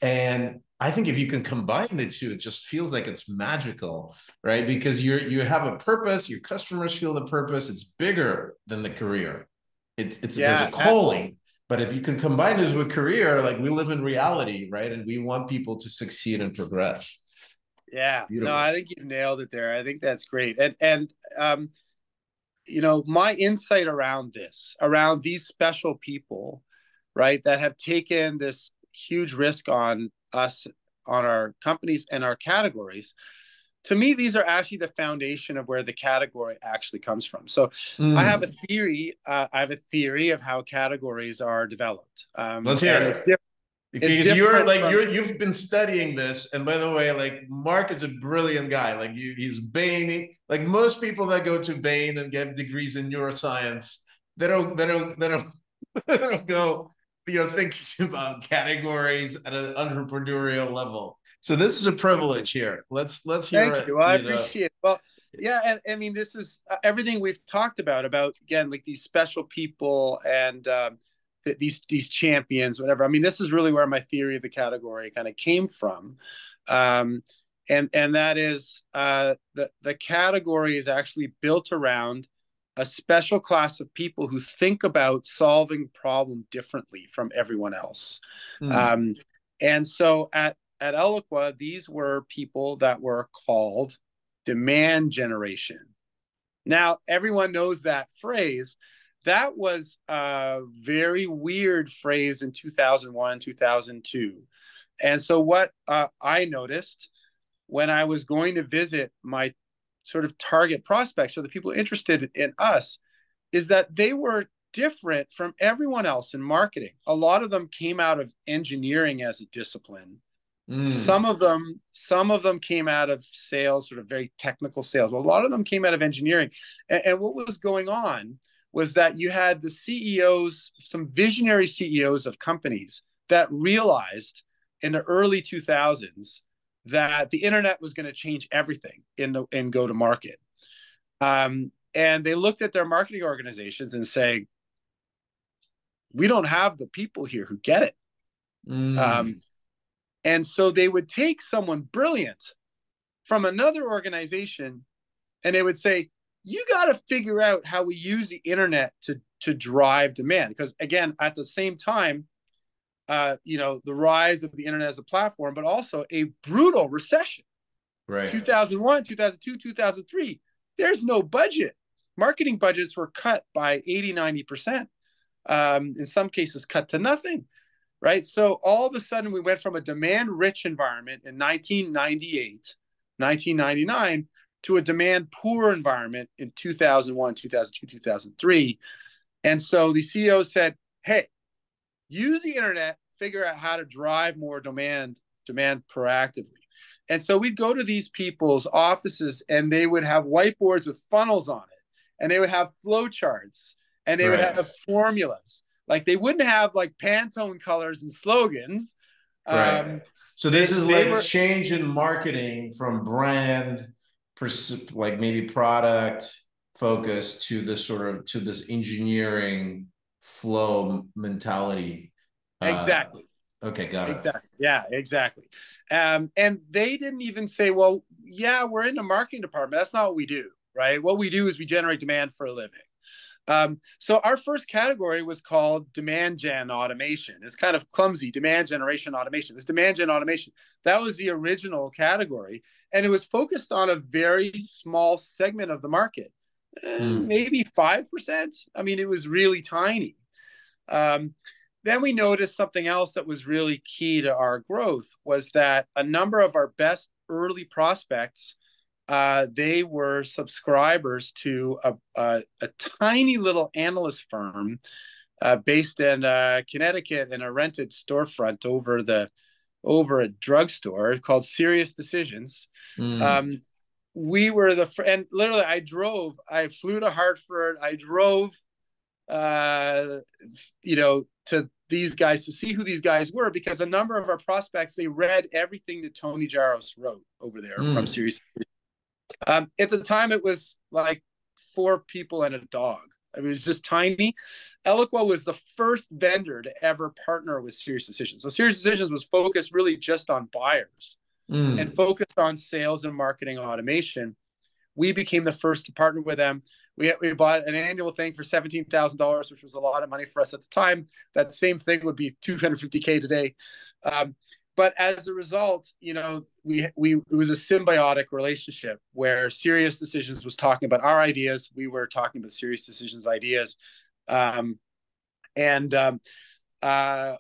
and i think if you can combine the two it just feels like it's magical right? Because you're you have a purpose your customers feel the purpose it's bigger than the career it's it's yeah, there's a calling. But if you can combine this with career, like we live in reality, right? And we want people to succeed and progress. Yeah. Beautiful. No, I think you've nailed it there. I think that's great. And and um, you know, my insight around this, around these special people, right, that have taken this huge risk on us, on our companies and our categories, to me, these are actually the foundation of where the category actually comes from. So mm. I have a theory. Uh, I have a theory of how categories are developed. Um, Let's hear it. It's different. Because you're like from, you're you've been studying this, and by the way, like Mark is a brilliant guy. Like you, he's Bain. Like most people that go to Bain and get degrees in neuroscience, they don't they don't they don't, they don't go you know thinking about categories at an entrepreneurial level. So this is a privilege here. Let's let's hear Thank it. You. I you appreciate know. it. Well, yeah, and I mean this is uh, everything we've talked about about again like these special people and um, th- these these champions, whatever. I mean, this is really where my theory of the category kind of came from. Um, and and that is uh, the the category is actually built around a special class of people who think about solving problem differently from everyone else. Mm. Um, and so at at Eloqua, these were people that were called demand generation. Now everyone knows that phrase. That was a very weird phrase in 2001, 2002. And so what uh, I noticed when I was going to visit my sort of target prospects, so the people interested in us, is that they were different from everyone else in marketing. A lot of them came out of engineering as a discipline. Mm. Some of them, some of them came out of sales, sort of very technical sales. Well, a lot of them came out of engineering. And, and what was going on was that you had the CEOs, some visionary CEOs of companies that realized in the early 2000s that the internet was going to change everything in the in go to market. Um, and they looked at their marketing organizations and say, we don't have the people here who get it. Mm. Um, and so they would take someone brilliant from another organization and they would say, you got to figure out how we use the internet to to drive demand because again at the same time uh, you know, the rise of the internet as a platform, but also a brutal recession. Right. 2001, 2002, 2003. There's no budget. Marketing budgets were cut by 80, 90%. Um, in some cases, cut to nothing. Right. So all of a sudden, we went from a demand rich environment in 1998, 1999 to a demand poor environment in 2001, 2002, 2003. And so the CEO said, hey, use the internet, figure out how to drive more demand demand proactively. And so we'd go to these people's offices and they would have whiteboards with funnels on it and they would have flow charts and they right. would have formulas. Like they wouldn't have like Pantone colors and slogans. Right. Um, so this is like were, change in marketing from brand, like maybe product focus to this sort of to this engineering flow mentality. Uh, exactly. Okay, got it. Exactly. Yeah, exactly. Um, and they didn't even say, well, yeah, we're in the marketing department. That's not what we do, right? What we do is we generate demand for a living. Um, so our first category was called demand gen automation. It's kind of clumsy, demand generation automation. It's demand gen automation. That was the original category, and it was focused on a very small segment of the market mm. maybe 5%. I mean, it was really tiny. Um, then we noticed something else that was really key to our growth was that a number of our best early prospects uh, they were subscribers to a, a, a tiny little analyst firm uh, based in uh, Connecticut in a rented storefront over the over a drugstore called SiriusDecisions. Mm. Um, we were the and literally I drove, I flew to Hartford, I drove uh you know to these guys to see who these guys were because a number of our prospects they read everything that Tony Jaros wrote over there mm. from Sirius. Um, at the time, it was like four people and a dog. It was just tiny. Eloqua was the first vendor to ever partner with SiriusDecisions. So SiriusDecisions was focused really just on buyers mm. and focused on sales and marketing automation. We became the first to partner with them. We, we bought an annual thing for $17,000, which was a lot of money for us at the time. That same thing would be 250K today. Um, but as a result, you know, we, we, it was a symbiotic relationship where SiriusDecisions was talking about our ideas. We were talking about SiriusDecisions ideas. Um, and um, uh,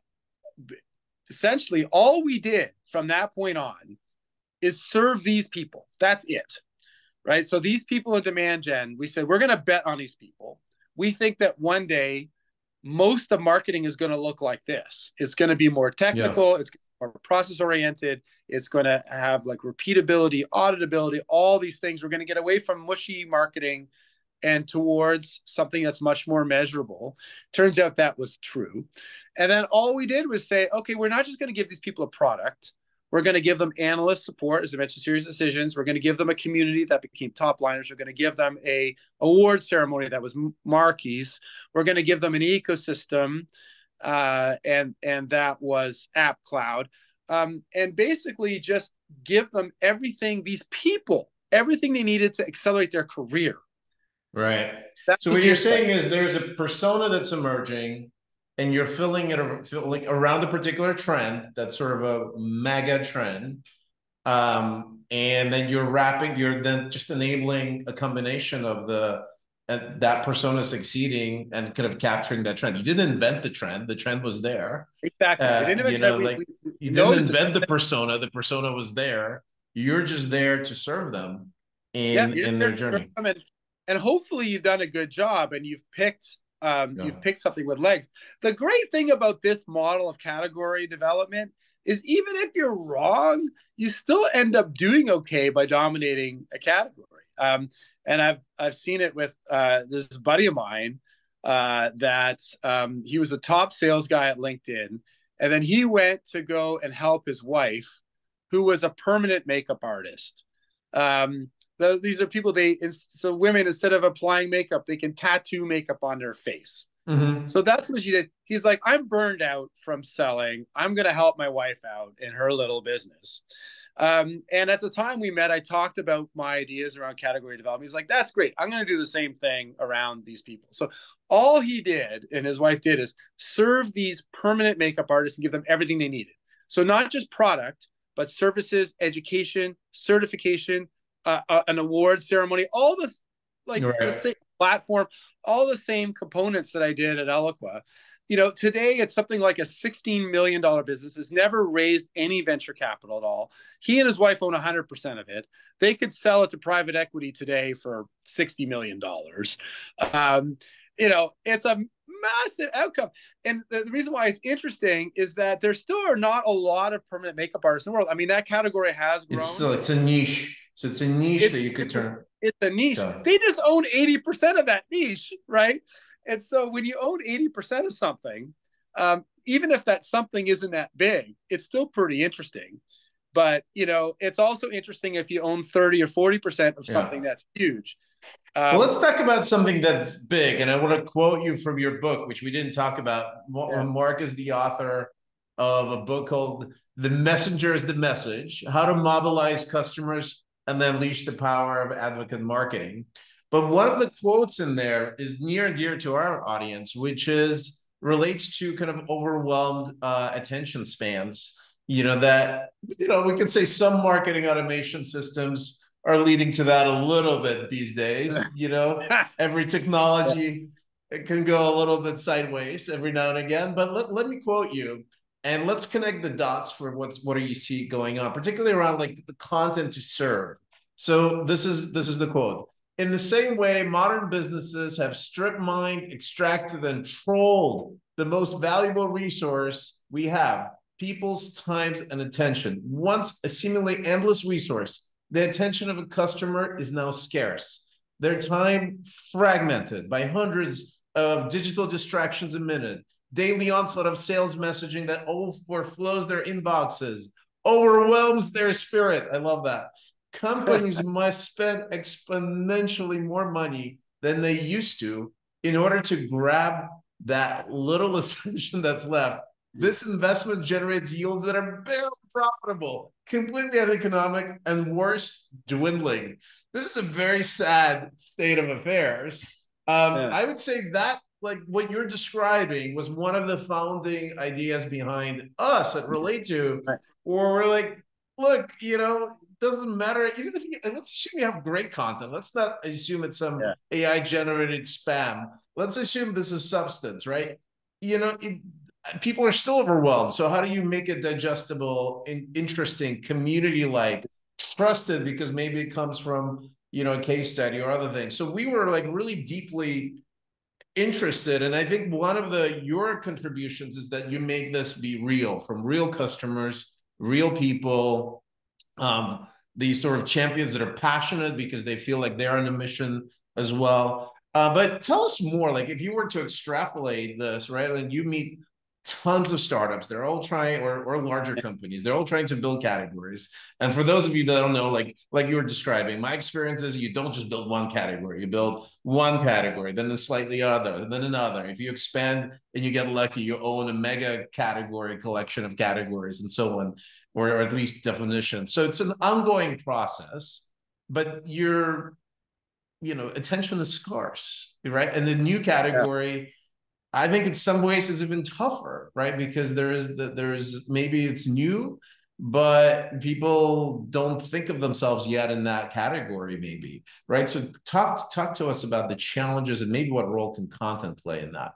essentially all we did from that point on is serve these people. That's it. Right. So these people in demand gen, we said we're going to bet on these people. We think that one day most of marketing is going to look like this. It's going to be more technical, yeah. it's more process oriented, it's going to have like repeatability, auditability, all these things. We're going to get away from mushy marketing and towards something that's much more measurable. Turns out that was true. And then all we did was say, okay, we're not just going to give these people a product. We're going to give them analyst support, as I mentioned, SiriusDecisions. We're going to give them a community that became Topliners. We're going to give them a award ceremony that was Markies. We're going to give them an ecosystem, uh, and and that was App Cloud. um, and basically just give them everything, these people, everything they needed to accelerate their career. Right. That's so what you're saying is there's a persona that's emerging and you're filling it like around a particular trend that's sort of a mega trend um, and then you're wrapping you're then just enabling a combination of the uh, that persona succeeding and kind of capturing that trend. You didn't invent the trend. The trend was there. Exactly. Uh, you know like you didn't invent the persona. The persona was there. You're just there to serve them in yeah, in their journey. and, and hopefully you've done a good job and you've picked um, yeah. you've picked something with legs. The great thing about this model of category development is even if you're wrong, you still end up doing okay by dominating a category. Um, and I've I've seen it with uh, this buddy of mine uh, that um, he was a top sales guy at LinkedIn, and then he went to go and help his wife, who was a permanent makeup artist. Um, the, these are people they so women instead of applying makeup they can tattoo makeup on their face mm-hmm. so that's what she did. He's like i'm burned out from selling. I'm going to help my wife out in her little business. Um, and at the time we met i talked about my ideas around category development. He's like that's great. I'm going to do the same thing around these people. So all he did and his wife did is serve these permanent makeup artists and give them everything they needed. So not just product but services education certification uh, uh, an award ceremony, all this like right. the same platform, all the same components that I did at Eloqua. You know, today it's something like a $16 million business. Has never raised any venture capital at all. He and his wife own 100% of it. They could sell it to private equity today for $60 million. Um, you know, it's a massive outcome. And the, the, reason why it's interesting is that there still are not a lot of permanent makeup artists in the world. I mean, that category has grown. It's still it's a niche. So it's a niche it's, that you could turn. It's a niche. They just own 80% of that niche, right? And so when you own 80% of something, um, even if that something isn't that big, it's still pretty interesting. But you know, it's also interesting if you own 30 or 40% of something yeah. that's huge. Um, well, let's talk about something that's big. And I want to quote you from your book, which we didn't talk about. Yeah. Mark is the author of a book called The Messenger is the Message How to Mobilize Customers and then unleash the power of advocate marketing. But one of the quotes in there is near and dear to our audience, which is relates to kind of overwhelmed uh, attention spans. You know that you know we could say some marketing automation systems are leading to that a little bit these days. You know, every technology it can go a little bit sideways every now and again. But let, let me quote you and let's connect the dots for what's what do you see going on particularly around like the content to serve. So this is this is the quote. In the same way modern businesses have strip mined extracted and trolled the most valuable resource we have people's times and attention. Once a seemingly endless resource the attention of a customer is now scarce. Their time fragmented by hundreds of digital distractions a minute daily onslaught of sales messaging that overflows their inboxes, overwhelms their spirit. I love that. Companies must spend exponentially more money than they used to in order to grab that little ascension that's left. This investment generates yields that are barely profitable, completely uneconomic, and worse, dwindling. This is a very sad state of affairs. Um, yeah. I would say that like what you're describing was one of the founding ideas behind us at Relayto right. where we're like look you know it doesn't matter. Even if you let's assume you have great content. Let's not assume it's some yeah. ai generated spam. Let's assume this is substance right? You know it, people are still overwhelmed. So how do you make it digestible and interesting community like trusted because maybe it comes from you know a case study or other things? So we were like really deeply interested and i think one of the your contributions is that you make this be real from real customers real people um, these sort of champions that are passionate because they feel like they're on a mission as well. Uh, but tell us more like if you were to extrapolate this right like you meet tons of startups. They're all trying, or, or larger companies. They're all trying to build categories. And for those of you that don't know, like like you were describing, my experience is you don't just build one category. You build one category, then a slightly other, then another. If you expand and you get lucky, you own a mega category collection of categories and so on, or, or at least definitions. So it's an ongoing process, but you're you know attention is scarce right and the new category I think in some ways it's even tougher, right? Because there is that there is maybe it's new, but people don't think of themselves yet in that category, maybe, right? So talk talk to us about the challenges and maybe what role can content play in that.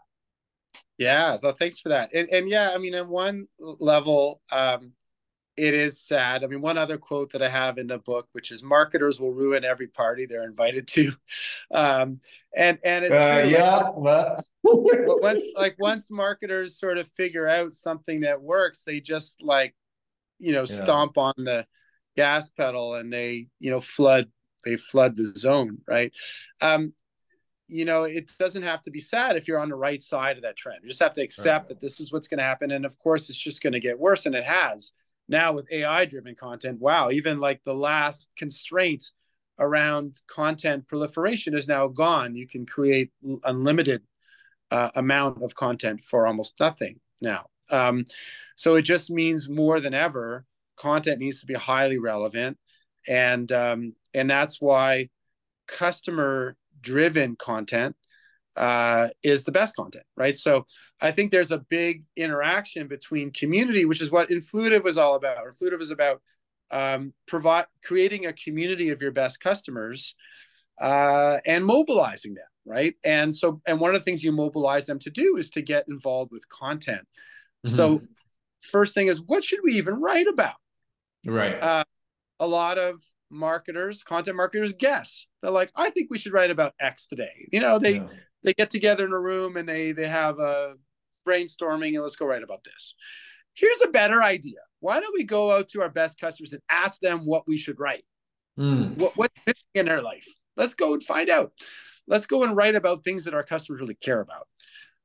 Yeah, well, thanks for that. And, and yeah, I mean, on one level, um, it is sad. I mean, one other quote that I have in the book, which is "Marketers will ruin every party they're invited to," um, and and it's uh, yeah, like, once like once marketers sort of figure out something that works, they just like you know yeah. stomp on the gas pedal and they you know flood they flood the zone, right? Um, you know, it doesn't have to be sad if you're on the right side of that trend. You just have to accept right. that this is what's going to happen, and of course, it's just going to get worse, and it has now with AI driven content, wow, even like the last constraint around content proliferation is now gone. You can create unlimited uh, amount of content for almost nothing now. Um, so it just means more than ever, content needs to be highly relevant, and um, and that's why customer driven content uh, is the best content, right? So I think there's a big interaction between community, which is what Influitive was all about. Influitive is about um, provide creating a community of your best customers uh, and mobilizing them, right? And so, and one of the things you mobilize them to do is to get involved with content. Mm-hmm. So, first thing is, what should we even write about? Right. Uh, a lot of marketers, content marketers guess. They're like, I think we should write about X today. You know, they yeah they get together in a room and they they have a brainstorming and let's go write about this. Here's a better idea. Why don't we go out to our best customers and ask them what we should write? Mm. What what's missing in their life? Let's go and find out. Let's go and write about things that our customers really care about.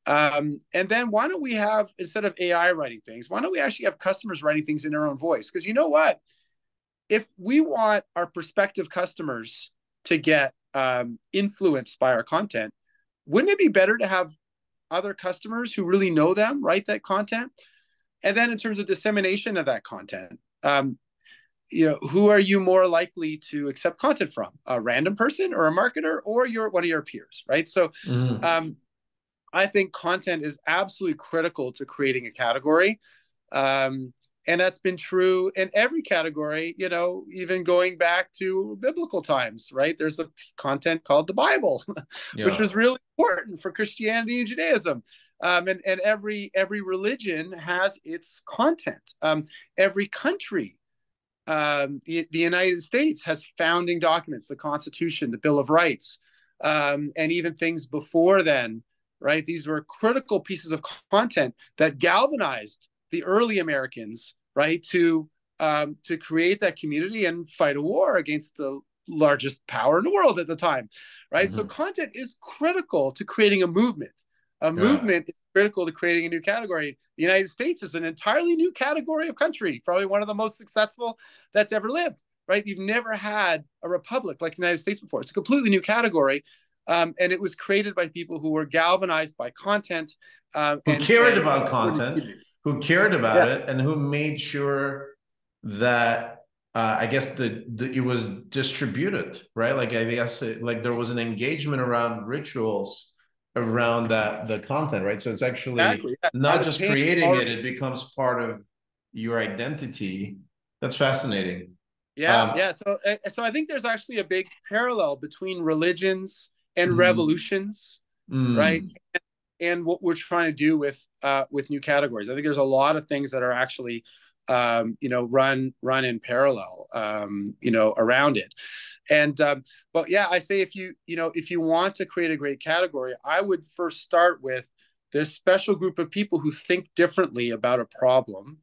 Um, and then why don't we have instead of AI writing things, why don't we actually have customers writing things in their own voice? Because you know what? If we want our prospective customers to get um, influenced by our content, wouldn't it be better to have other customers who really know them write that content? And then in terms of dissemination of that content um, you know who are you more likely to accept content from? A random person or a marketer or your one of your peers right? So mm. um, i think content is absolutely critical to creating a category. Um, and that's been true in every category you know even going back to biblical times right? There's a content called the bible yeah. which was really important for christianity and judaism. Um, and, and every every religion has its content. Um, every country um, the, the, united states has founding documents the constitution the bill of rights um, and even things before then right? These were critical pieces of content that galvanized the early Americans, right, to um, to create that community and fight a war against the largest power in the world at the time, right? Mm-hmm. So content is critical to creating a movement. A yeah. movement is critical to creating a new category. The United States is an entirely new category of country, probably one of the most successful that's ever lived, right? You've never had a republic like the United States before. It's a completely new category. Um, and it was created by people who were galvanized by content. Um, who and, cared and, about content who cared about yeah. it and who made sure that uh, I guess the, the, it was distributed, right? Like I guess it, like there was an engagement around rituals around that the content, right? So it's actually exactly. yeah. not just creating it; it becomes part of your identity. That's fascinating. Yeah, um, yeah. So, eh, so I think there's actually a big parallel between religions and mm, revolutions, mm. right? And what we're trying to do with uh, with new categories. I think there's a lot of things that are actually um, you know run run in parallel um, you know around it. And um, but yeah i say if you you know if you want to create a great category i would first start with this special group of people who think differently about a problem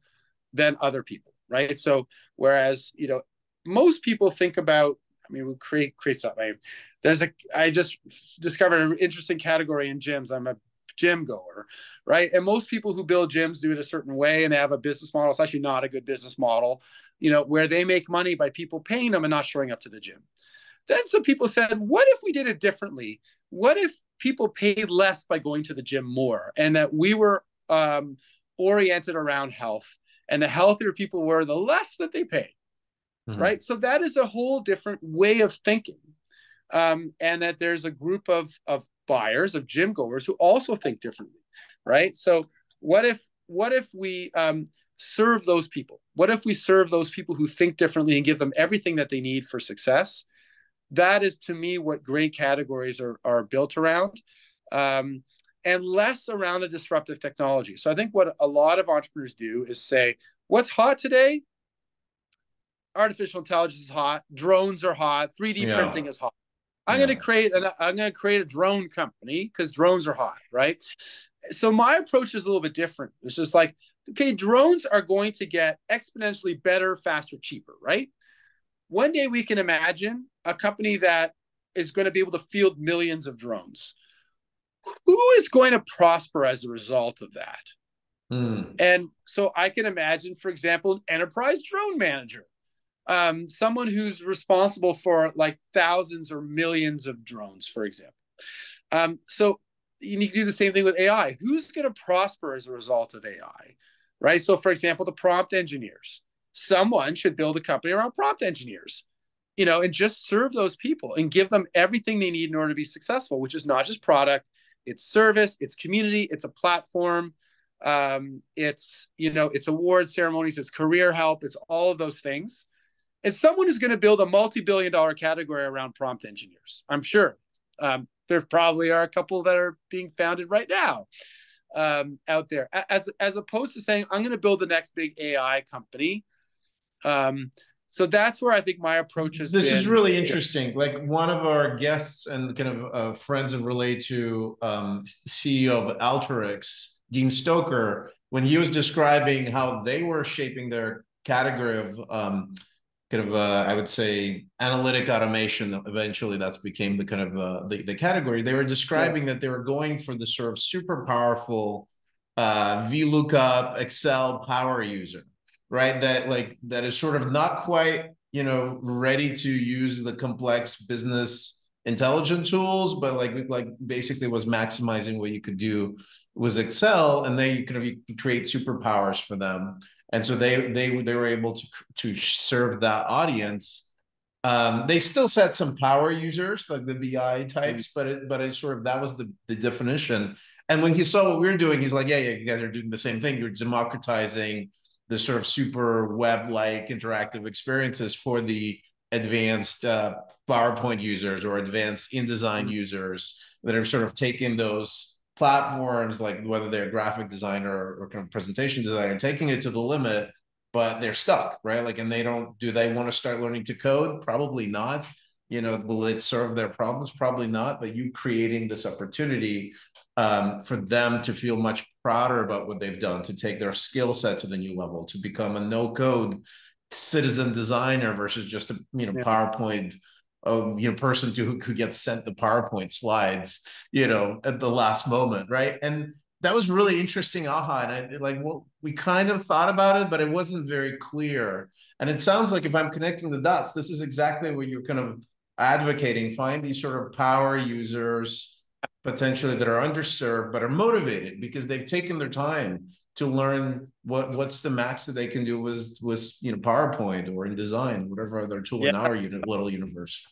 than other people right? So whereas you know most people think about i mean we create create something. There's a i just discovered an interesting category in gyms. I'm a gym goer, right? And most people who build gyms do it a certain way and have a business model. It's actually not a good business model, you know, where they make money by people paying them and not showing up to the gym. Then some people said, what if we did it differently? What if people paid less by going to the gym more and that we were um, oriented around health and the healthier people were, the less that they paid, mm-hmm. right? So that is a whole different way of thinking. Um, and that there's a group of, of buyers, of gym goers who also think differently, right? So what if what if we um, serve those people? What if we serve those people who think differently and give them everything that they need for success? that is to me what great categories are, are built around um, and less around a disruptive technology so i think what a lot of entrepreneurs do is say what's hot today artificial intelligence is hot drones are hot 3d yeah. printing is hot i'm yeah. going to create an i'm going to create a drone company because drones are hot right so my approach is a little bit different it's just like okay drones are going to get exponentially better faster cheaper right one day we can imagine a company that is going to be able to field millions of drones. Who is going to prosper as a result of that? Mm. And so I can imagine, for example, an enterprise drone manager, um, someone who's responsible for like thousands or millions of drones, for example. Um, so you need to do the same thing with AI. Who's going to prosper as a result of AI? Right. So, for example, the prompt engineers. Someone should build a company around prompt engineers you know, and just serve those people and give them everything they need in order to be successful, which is not just product, it's service, it's community, it's a platform, um, it's you know, it's award ceremonies, it's career help, it's all of those things. As someone who's going to build a multi-billion dollar category around prompt engineers, I'm sure um, there probably are a couple that are being founded right now um, out there, as as opposed to saying I'm going to build the next big AI company. Um, so that's where I think my approach is. This been. is really interesting. Like one of our guests and kind of uh, friends of Relayto um, CEO of Alteryx, Dean Stoecker, when he was describing how they were shaping their category of um, kind of uh, I would say analytic automation. Eventually, that's became the kind of uh, the the category. They were describing yeah. that they were going for the sort of super powerful uh, VLOOKUP Excel power user right? That like that is sort of not quite, you know, ready to use the complex business intelligent tools, but like like basically was maximizing what you could do was Excel, and then you could you create superpowers for them. And so they they they were able to to serve that audience. Um, they still set some power users like the BI types, but it but it sort of that was the the definition. And when he saw what we were doing, he's like, yeah, yeah, you guys are doing the same thing. You're democratizing the sort of super web-like interactive experiences for the advanced uh, PowerPoint users or advanced InDesign mm-hmm. users that have sort of taken those platforms, like whether they're graphic designer or kind of presentation designer, taking it to the limit, but they're stuck, right? Like, and they don't. Do they want to start learning to code? Probably not. You know, will it serve their problems? Probably not. But you creating this opportunity um, for them to feel much prouder about what they've done, to take their skill set to the new level, to become a no code citizen designer versus just a you know yeah. PowerPoint a you know person to who, who gets sent the PowerPoint slides, you know, at the last moment, right? And that was really interesting aha and I, like well we kind of thought about it but it wasn't very clear and it sounds like if i'm connecting the dots this is exactly what you're kind of advocating find these sort of power users potentially that are underserved but are motivated because they've taken their time to learn what what's the max that they can do with with you know PowerPoint or InDesign, whatever other tool yeah. in our unit, little universe.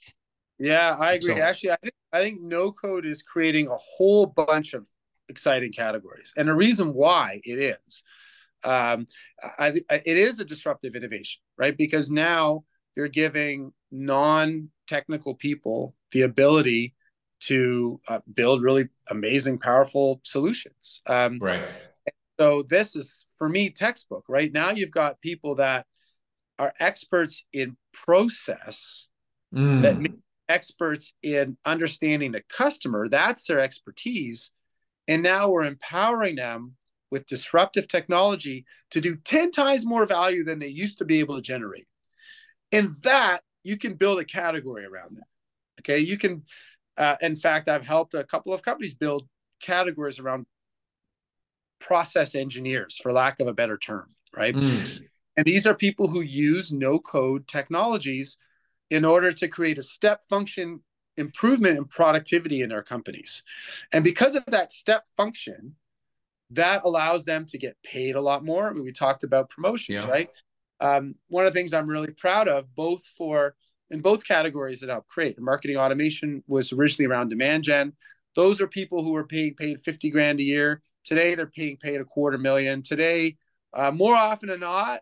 Yeah, I agree. So, Actually, I think I think no code is creating a whole bunch of exciting categories, and the reason why it is, um, I, I, it is a disruptive innovation, right? Because now you're giving non-technical people the ability to uh, build really amazing, powerful solutions. Um, right. So this is for me textbook. Right now, you've got people that are experts in process, mm. that experts in understanding the customer. That's their expertise, and now we're empowering them with disruptive technology to do 10 times more value than they used to be able to generate. And that you can build a category around that. Okay. You can uh, in fact, I've helped a couple of companies build categories around process engineers, for lack of a better term, right? Mm. And these are people who use no code technologies in order to create a step function improvement in productivity in their companies. And because of that step function, that allows them to get paid a lot more. I mean, we talked about promotions, yeah. right? Um, one of the things I'm really proud of, both for in both categories that help create marketing automation was originally around demand gen. Those are people who are paid paid 50 grand a year. Today they're being paid a quarter million. Today, uh, more often than not,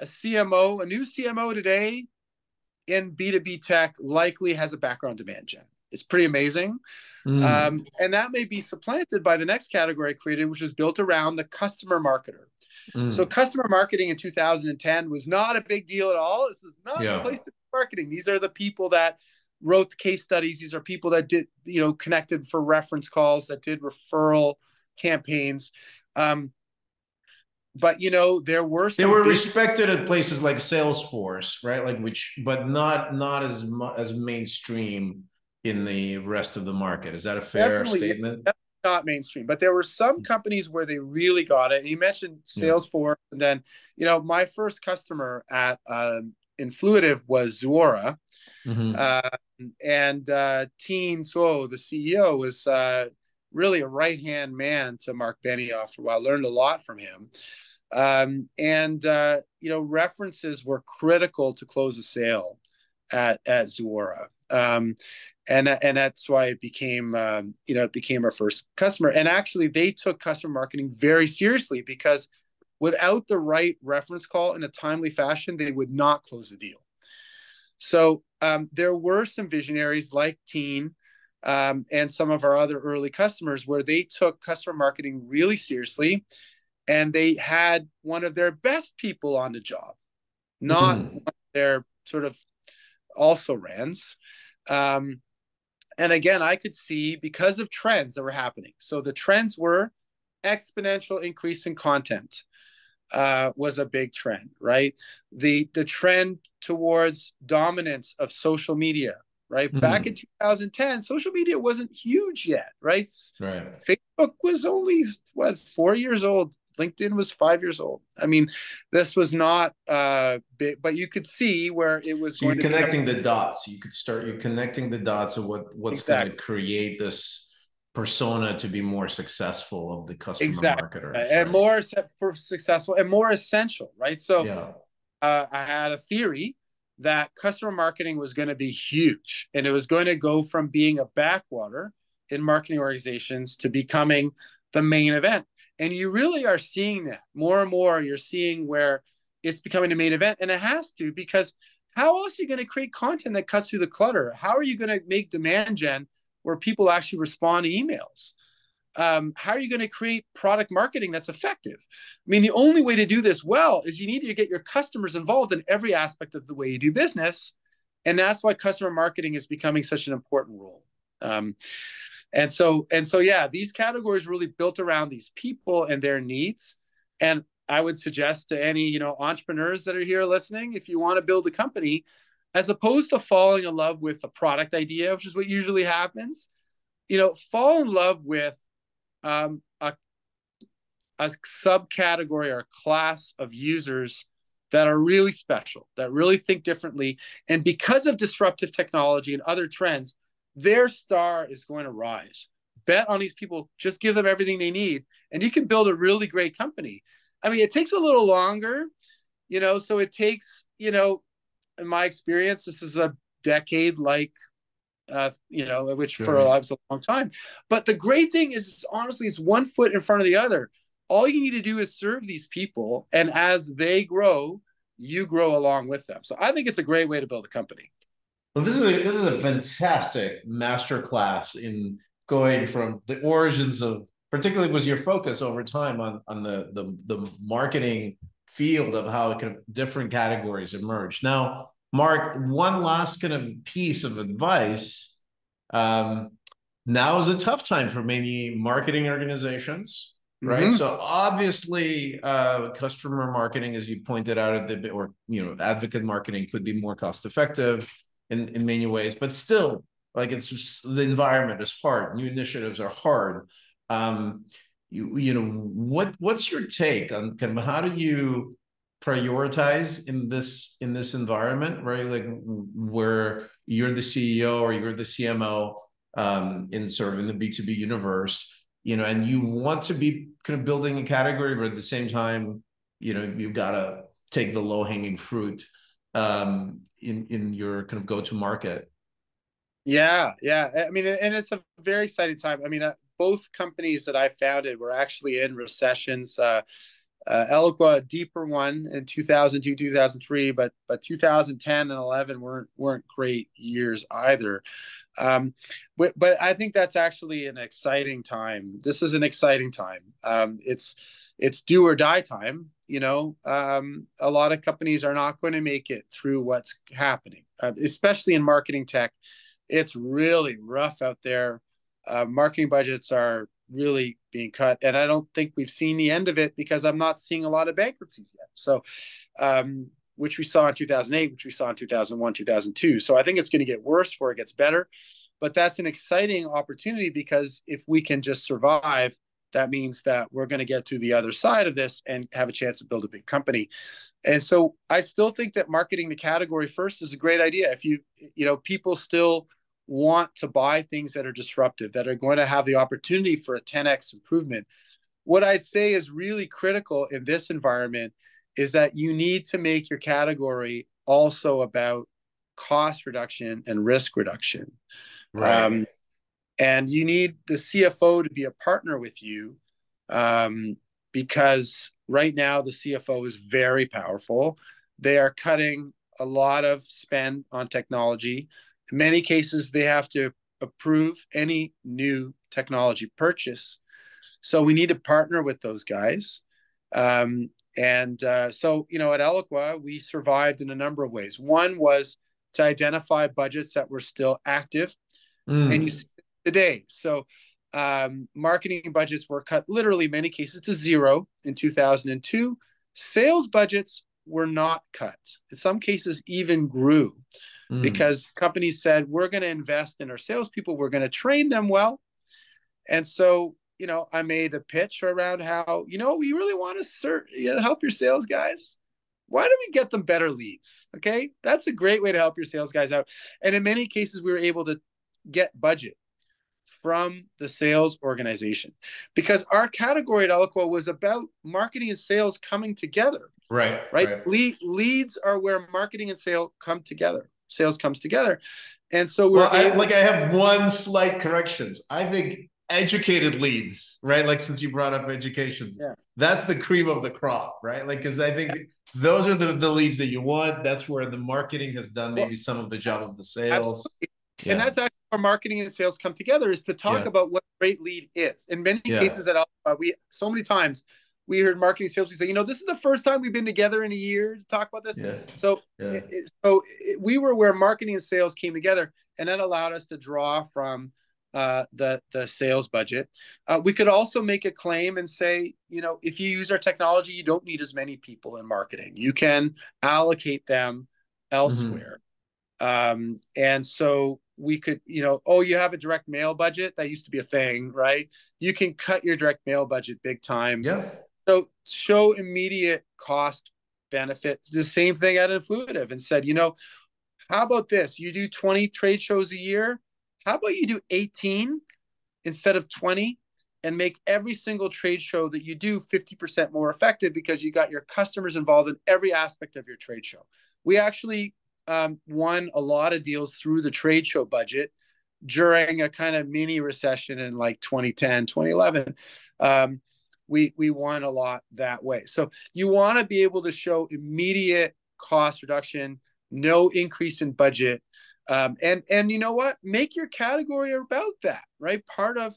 a CMO, a new CMO today in B2B tech likely has a background demand gen. It's pretty amazing. Mm. Um, and that may be supplanted by the next category I created, which is built around the customer marketer. Mm. So customer marketing in 2010 was not a big deal at all. This is not yeah. the place to marketing. These are the people that wrote the case studies. These are people that did, you know, connected for reference calls, that did referral campaigns. Um, but you know, there were they were big... respected at places like Salesforce, right? Like which, but not not as as mainstream in the rest of the market. Is that a fair Definitely, statement? Not mainstream, but there were some hmm. companies where they really got it. And you mentioned Salesforce, yeah. and then you know, my first customer at um, Influitive was Zuora. Mm-hmm. Uh, and uh, Tien Tzuo, the CEO, was uh, really a right hand man to Marc Benioff for a while. Learned a lot from him. Um, and uh, you know, references were critical to close a sale at at Zuora. Um, and and that's why it became um, you know it became our first customer. And actually, they took customer marketing very seriously because without the right reference call in a timely fashion, they would not close the deal. So um, there were some visionaries like Tien um, and some of our other early customers where they took customer marketing really seriously and they had one of their best people on the job, not mm-hmm. their sort of also rans. Um, and again, I could see because of trends that were happening. So the trends were exponential increase in content uh, was a big trend, right? The the trend towards dominance of social media, right? Mm-hmm. Back in 2010, social media wasn't huge yet, right? Right. Facebook was only what four years old. LinkedIn was five years old. I mean, this was not uh big, but you could see where it was. So you're connecting the dots. You could start. You're connecting the dots of what what's exactly. going to create this persona to be more successful of the customer exactly. marketer right? and more for successful and more essential right so yeah. uh, i had a theory that customer marketing was going to be huge and it was going to go from being a backwater in marketing organizations to becoming the main event. And you really are seeing that. More and more you're seeing where it's becoming the main event and it has to because how else are you going to create content that cuts through the clutter? How are you going to make demand gen where people actually respond to emails? Um, how are you going to create product marketing that's effective? I mean, the only way to do this well is you need to get your customers involved in every aspect of the way you do business. And that's why customer marketing is becoming such an important role. Um, and so, and so, yeah, these categories really built around these people and their needs. And I would suggest to any, you know, entrepreneurs that are here listening, if you want to build a company, as opposed to falling in love with a product idea, which is what usually happens. You know, fall in love with um, a, a subcategory or a class of users that are really special, that really think differently. And because of disruptive technology and other trends, their star is going to rise. Bet on these people, just give them everything they need, and you can build a really great company. I mean, it takes a little longer, you know, so it takes, you know, in my experience, this is a decade like uh, you know, which sure. for a lot a long time. But the great thing is, honestly, it's one foot in front of the other. All you need to do is serve these people, and as they grow, you grow along with them. So I think it's a great way to build a company. Well, this is a, this is a fantastic masterclass in going from the origins of, particularly was your focus over time on on the the, the marketing field of how kind of different categories emerge. Now, Mark, one last kind of piece of advice. Um, now is a tough time for many marketing organizations, right? Mm-hmm. So obviously, uh, customer marketing, as you pointed out at the or you know, advocate marketing could be more cost effective in in many ways, but still, like it's just, the environment is hard. New initiatives are hard. Um, you you know what what's your take on kind of how do you prioritize in this in this environment, right? Like where you're the CEO or you're the CMO um, in sort of in the B2B universe, you know, and you want to be kind of building a category, but at the same time, you know, you've got to take the low hanging fruit um, in in your kind of go to market. Yeah, yeah. I mean, and it's a very exciting time. I mean, uh, both companies that I founded were actually in recessions. Uh, uh, Eloqua, a deeper one in 2002, 2003, but but 2010 and 11 weren't weren't great years either. Um, but but I think that's actually an exciting time. This is an exciting time. Um, it's it's do or die time. You know, um, a lot of companies are not going to make it through what's happening, uh, especially in marketing tech. It's really rough out there. Uh, marketing budgets are really being cut. And I don't think we've seen the end of it because I'm not seeing a lot of bankruptcies yet. So, um, which we saw in 2008, which we saw in 2001, 2002. So I think it's going to get worse before it gets better. But that's an exciting opportunity because if we can just survive, that means that we're going to get to the other side of this and have a chance to build a big company. And so I still think that marketing the category first is a great idea. If you, you know, people still want to buy things that are disruptive, that are going to have the opportunity for a 10x improvement. What I'd say is really critical in this environment is that you need to make your category also about cost reduction and risk reduction. Right. Um, and you need the CFO to be a partner with you um, because right now the CFO is very powerful. They are cutting a lot of spend on technology. In many cases, they have to approve any new technology purchase. So we need to partner with those guys. Um, and uh, so, you know, at Eloqua, we survived in a number of ways. One was to identify budgets that were still active, mm. and you see today. So, um, marketing budgets were cut literally many cases to zero in 2002. Sales budgets were not cut. In some cases, even grew mm. because companies said, we're going to invest in our salespeople, we're going to train them well. And so, you know, I made a pitch around how, you know, we really want to ser- you know, help your sales guys. Why don't we get them better leads? Okay. That's a great way to help your sales guys out. And in many cases, we were able to get budget from the sales organization because our category at Eloqua was about marketing and sales coming together. Right. Right. right. Le- leads are where marketing and sale come together sales comes together. And so we're well, able- I, like I have one slight corrections. I think educated leads, right? Like since you brought up education, yeah. that's the cream of the crop, right? Like because I think those are the, the leads that you want. That's where the marketing has done maybe some of the job of the sales. Yeah. And that's actually where marketing and sales come together is to talk yeah. about what great lead is. In many cases, that uh, we so many times we heard marketing sales say, you know, this is the first time we've been together in a year to talk about this. Yeah. So, yeah. It, so it, we were where marketing and sales came together, and that allowed us to draw from uh, the the sales budget. Uh, we could also make a claim and say, you know, if you use our technology, you don't need as many people in marketing. You can allocate them elsewhere. Mm-hmm. Um, and so we could, you know, oh, you have a direct mail budget. That used to be a thing, right? You can cut your direct mail budget big time. Yeah. So show immediate cost benefit. The same thing at Influitive and said, you know, how about this? You do 20 trade shows a year. How about you do 18 instead of 20 and make every single trade show that you do 50% more effective because you got your customers involved in every aspect of your trade show. We actually um, won a lot of deals through the trade show budget during a kind of mini recession in like 2010, 2011. Um, we we won a lot that way. So you want to be able to show immediate cost reduction, no increase in budget, um, and and you know what? Make your category about that, right? Part of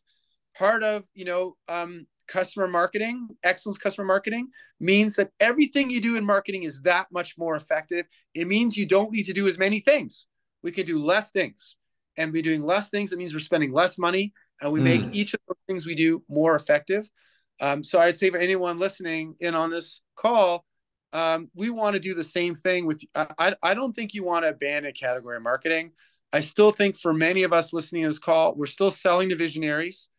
part of you know um, customer marketing, excellence customer marketing means that everything you do in marketing is that much more effective. It means you don't need to do as many things. We can do less things. And be doing less things, it means we're spending less money and we mm. make each of those things we do more effective. Um, so I'd say for anyone listening in on this call, um, we want to do the same thing with. I, I don't think you want to abandon category marketing. I still think for many of us listening to this call, we're still selling to visionaries.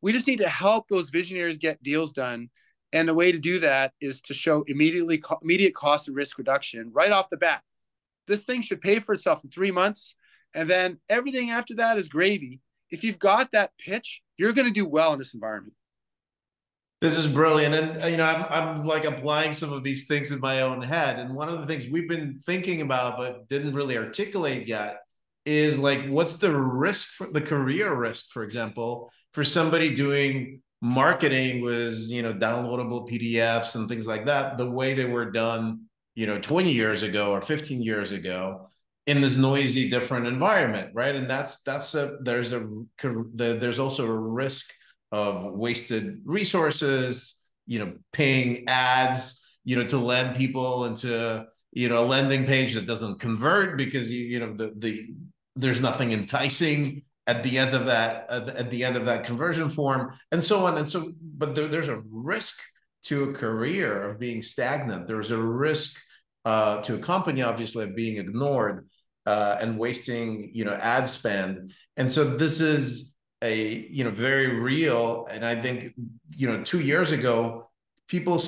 We just need to help those visionaries get deals done. And the way to do that is to show immediately immediate cost and risk reduction right off the bat. This thing should pay for itself in three months. And then everything after that is gravy. If you've got that pitch, you're going to do well in this environment. This is brilliant. And, uh, you know, I'm, I'm like applying some of these things in my own head. And one of the things we've been thinking about, but didn't really articulate yet, is like, what's the risk for the career risk, for example, for somebody doing marketing with, you know, downloadable PDFs and things like that, the way they were done, you know, 20 years ago or 15 years ago in this noisy, different environment, right? And that's, that's a, there's a, there's also a risk of wasted resources, you know, paying ads, you know, to land people into, you know, a landing page that doesn't convert because you, you know, the the there's nothing enticing at the end of that at the end of that conversion form and so on. And so but there, there's a risk to a career of being stagnant. There's a risk uh, to a company obviously of being ignored uh, and wasting you know ad spend. And so this is a you know very real and i think you know two years ago people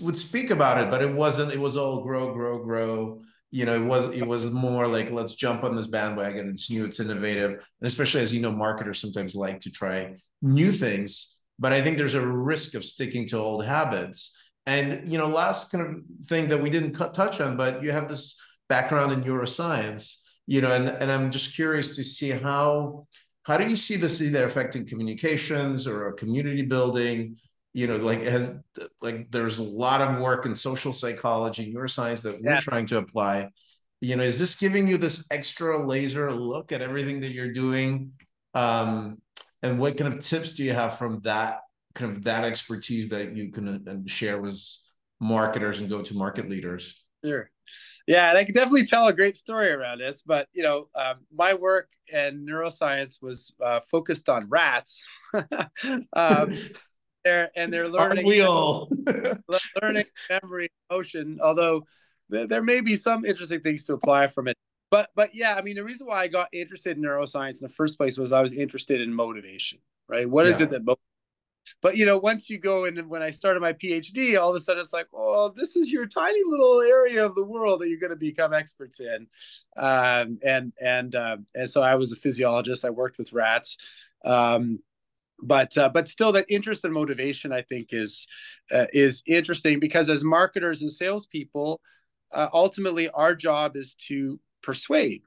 would speak about it but it wasn't it was all grow grow grow. You know it was it was more like let's jump on this bandwagon it's new it's innovative. And especially as you know marketers sometimes like to try new things but i think there's a risk of sticking to old habits. And you know last kind of thing that we didn't touch on but you have this background in neuroscience you know and, and i'm just curious to see how how do you see this either affecting communications or community building? You know, like has like there's a lot of work in social psychology, neuroscience that we're trying to apply. You know, is this giving you this extra laser look at everything that you're doing? Um, and what kind of tips do you have from that kind of that expertise that you can uh, share with marketers and go-to market leaders? Sure. Yeah, and I can definitely tell a great story around this. But you know, um, my work in neuroscience was uh, focused on rats. um, they're, and they're learning. We all learning memory, emotion. Although th- there may be some interesting things to apply from it. But but yeah, I mean, the reason why I got interested in neuroscience in the first place was I was interested in motivation. Right? What yeah. is it that motivates but you know once you go in when i started my phd all of a sudden it's like oh this is your tiny little area of the world that you're going to become experts in. Um, and and uh, and so i was a physiologist. I worked with rats. Um, but uh, but still that interest and motivation i think is uh, is interesting because as marketers and salespeople uh, ultimately our job is to persuade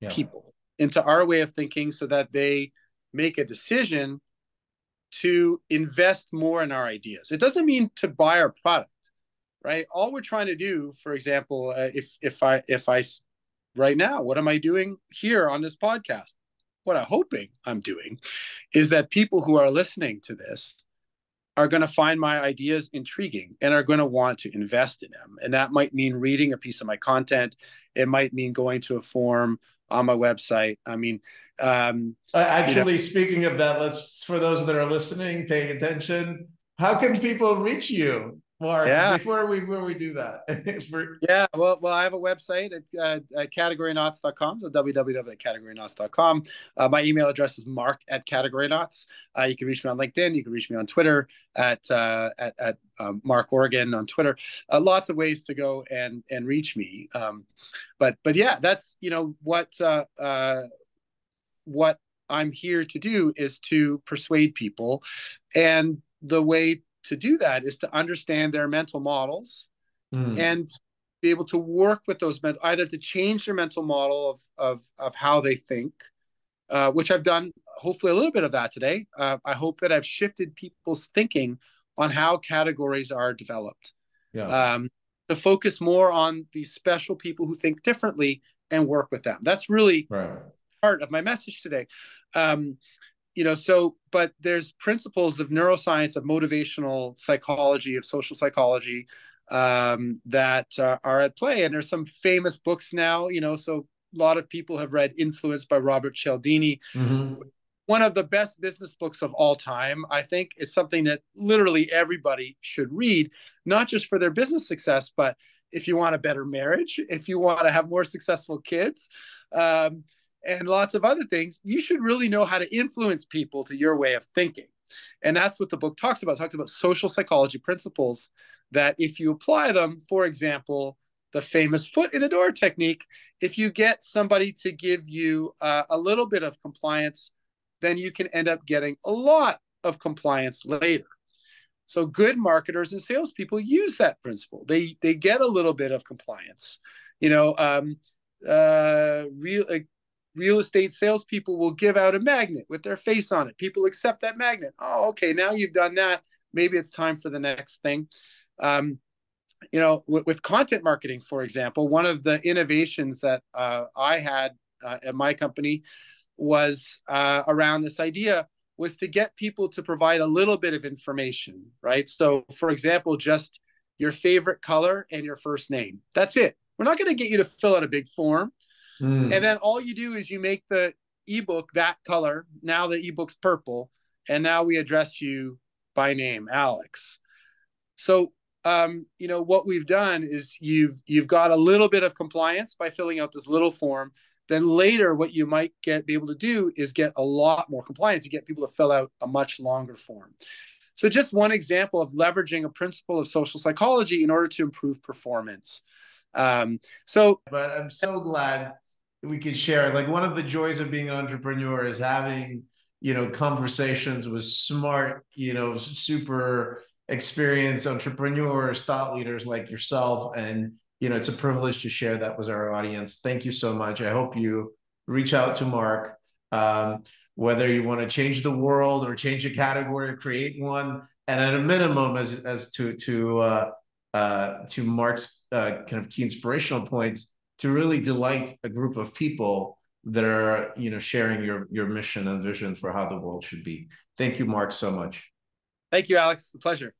yeah. people into our way of thinking so that they make a decision to invest more in our ideas. It doesn't mean to buy our product, right? All we're trying to do, for example, uh, if if I if I right now, what am I doing here on this podcast? What I'm hoping I'm doing is that people who are listening to this are going to find my ideas intriguing and are going to want to invest in them. And that might mean reading a piece of my content. It might mean going to a forum on my website. I mean, um, uh, actually, you know, speaking of that, let's for those that are listening, paying attention. How can people reach you, Mark? Yeah. Before we before we do that, for... yeah. Well, well, I have a website at, uh, at categorynauts.com. So www.categorynauts.com. Uh, my email address is mark at categorynauts. Uh, you can reach me on LinkedIn. You can reach me on Twitter at uh, at, at um, Mark Organ on Twitter. Uh, lots of ways to go and and reach me. Um, but but yeah, that's you know what uh, uh, what I'm here to do is to persuade people. And the way to do that is to understand their mental models mm. and be able to work with those men either to change their mental model of, of, of how they think, uh, which I've done hopefully a little bit of that today. Uh, I hope that I've shifted people's thinking on how categories are developed. Yeah. Um, to focus more on these special people who think differently and work with them. That's really right part of my message today. Um, you know, so, but there's principles of neuroscience, of motivational psychology, of social psychology um, that uh, are at play. And there's some famous books now, you know, so a lot of people have read Influence by Robert Cialdini. Mm-hmm. One of the best business books of all time, I think, is something that literally everybody should read, not just for their business success, but if you want a better marriage, if you want to have more successful kids, um, and lots of other things, you should really know how to influence people to your way of thinking. And that's what the book talks about. It talks about social psychology principles that if you apply them, for example, the famous foot in the door technique, if you get somebody to give you uh, a little bit of compliance, then you can end up getting a lot of compliance later. So good marketers and salespeople use that principle. They they get a little bit of compliance. You know, um, uh, real like real estate salespeople will give out a magnet with their face on it. People accept that magnet. Oh, okay, now you've done that. Maybe it's time for the next thing. Um, you know, with, with, content marketing, for example, one of the innovations that uh, I had uh, at my company was uh, around this idea was to get people to provide a little bit of information, right? So, for example, just your favorite color and your first name. That's it. We're not going to get you to fill out a big form. Mm. And then all you do is you make the ebook that color. Now the ebook's purple. And now we address you by name, Alex. So um, you know what we've done is you've you've got a little bit of compliance by filling out this little form then later what you might get be able to do is get a lot more compliance you get people to fill out a much longer form so just one example of leveraging a principle of social psychology in order to improve performance um, so but i'm so glad we could share like one of the joys of being an entrepreneur is having you know conversations with smart you know super experienced entrepreneurs, thought leaders like yourself. And, you know, it's a privilege to share that with our audience. Thank you so much. I hope you reach out to Mark. Um, whether you want to change the world or change a category or create one, and at a minimum, as as to to uh, uh, to Mark's uh, kind of key inspirational points, to really delight a group of people that are you know sharing your your mission and vision for how the world should be. Thank you, Mark, so much. Thank you, Alex. A pleasure.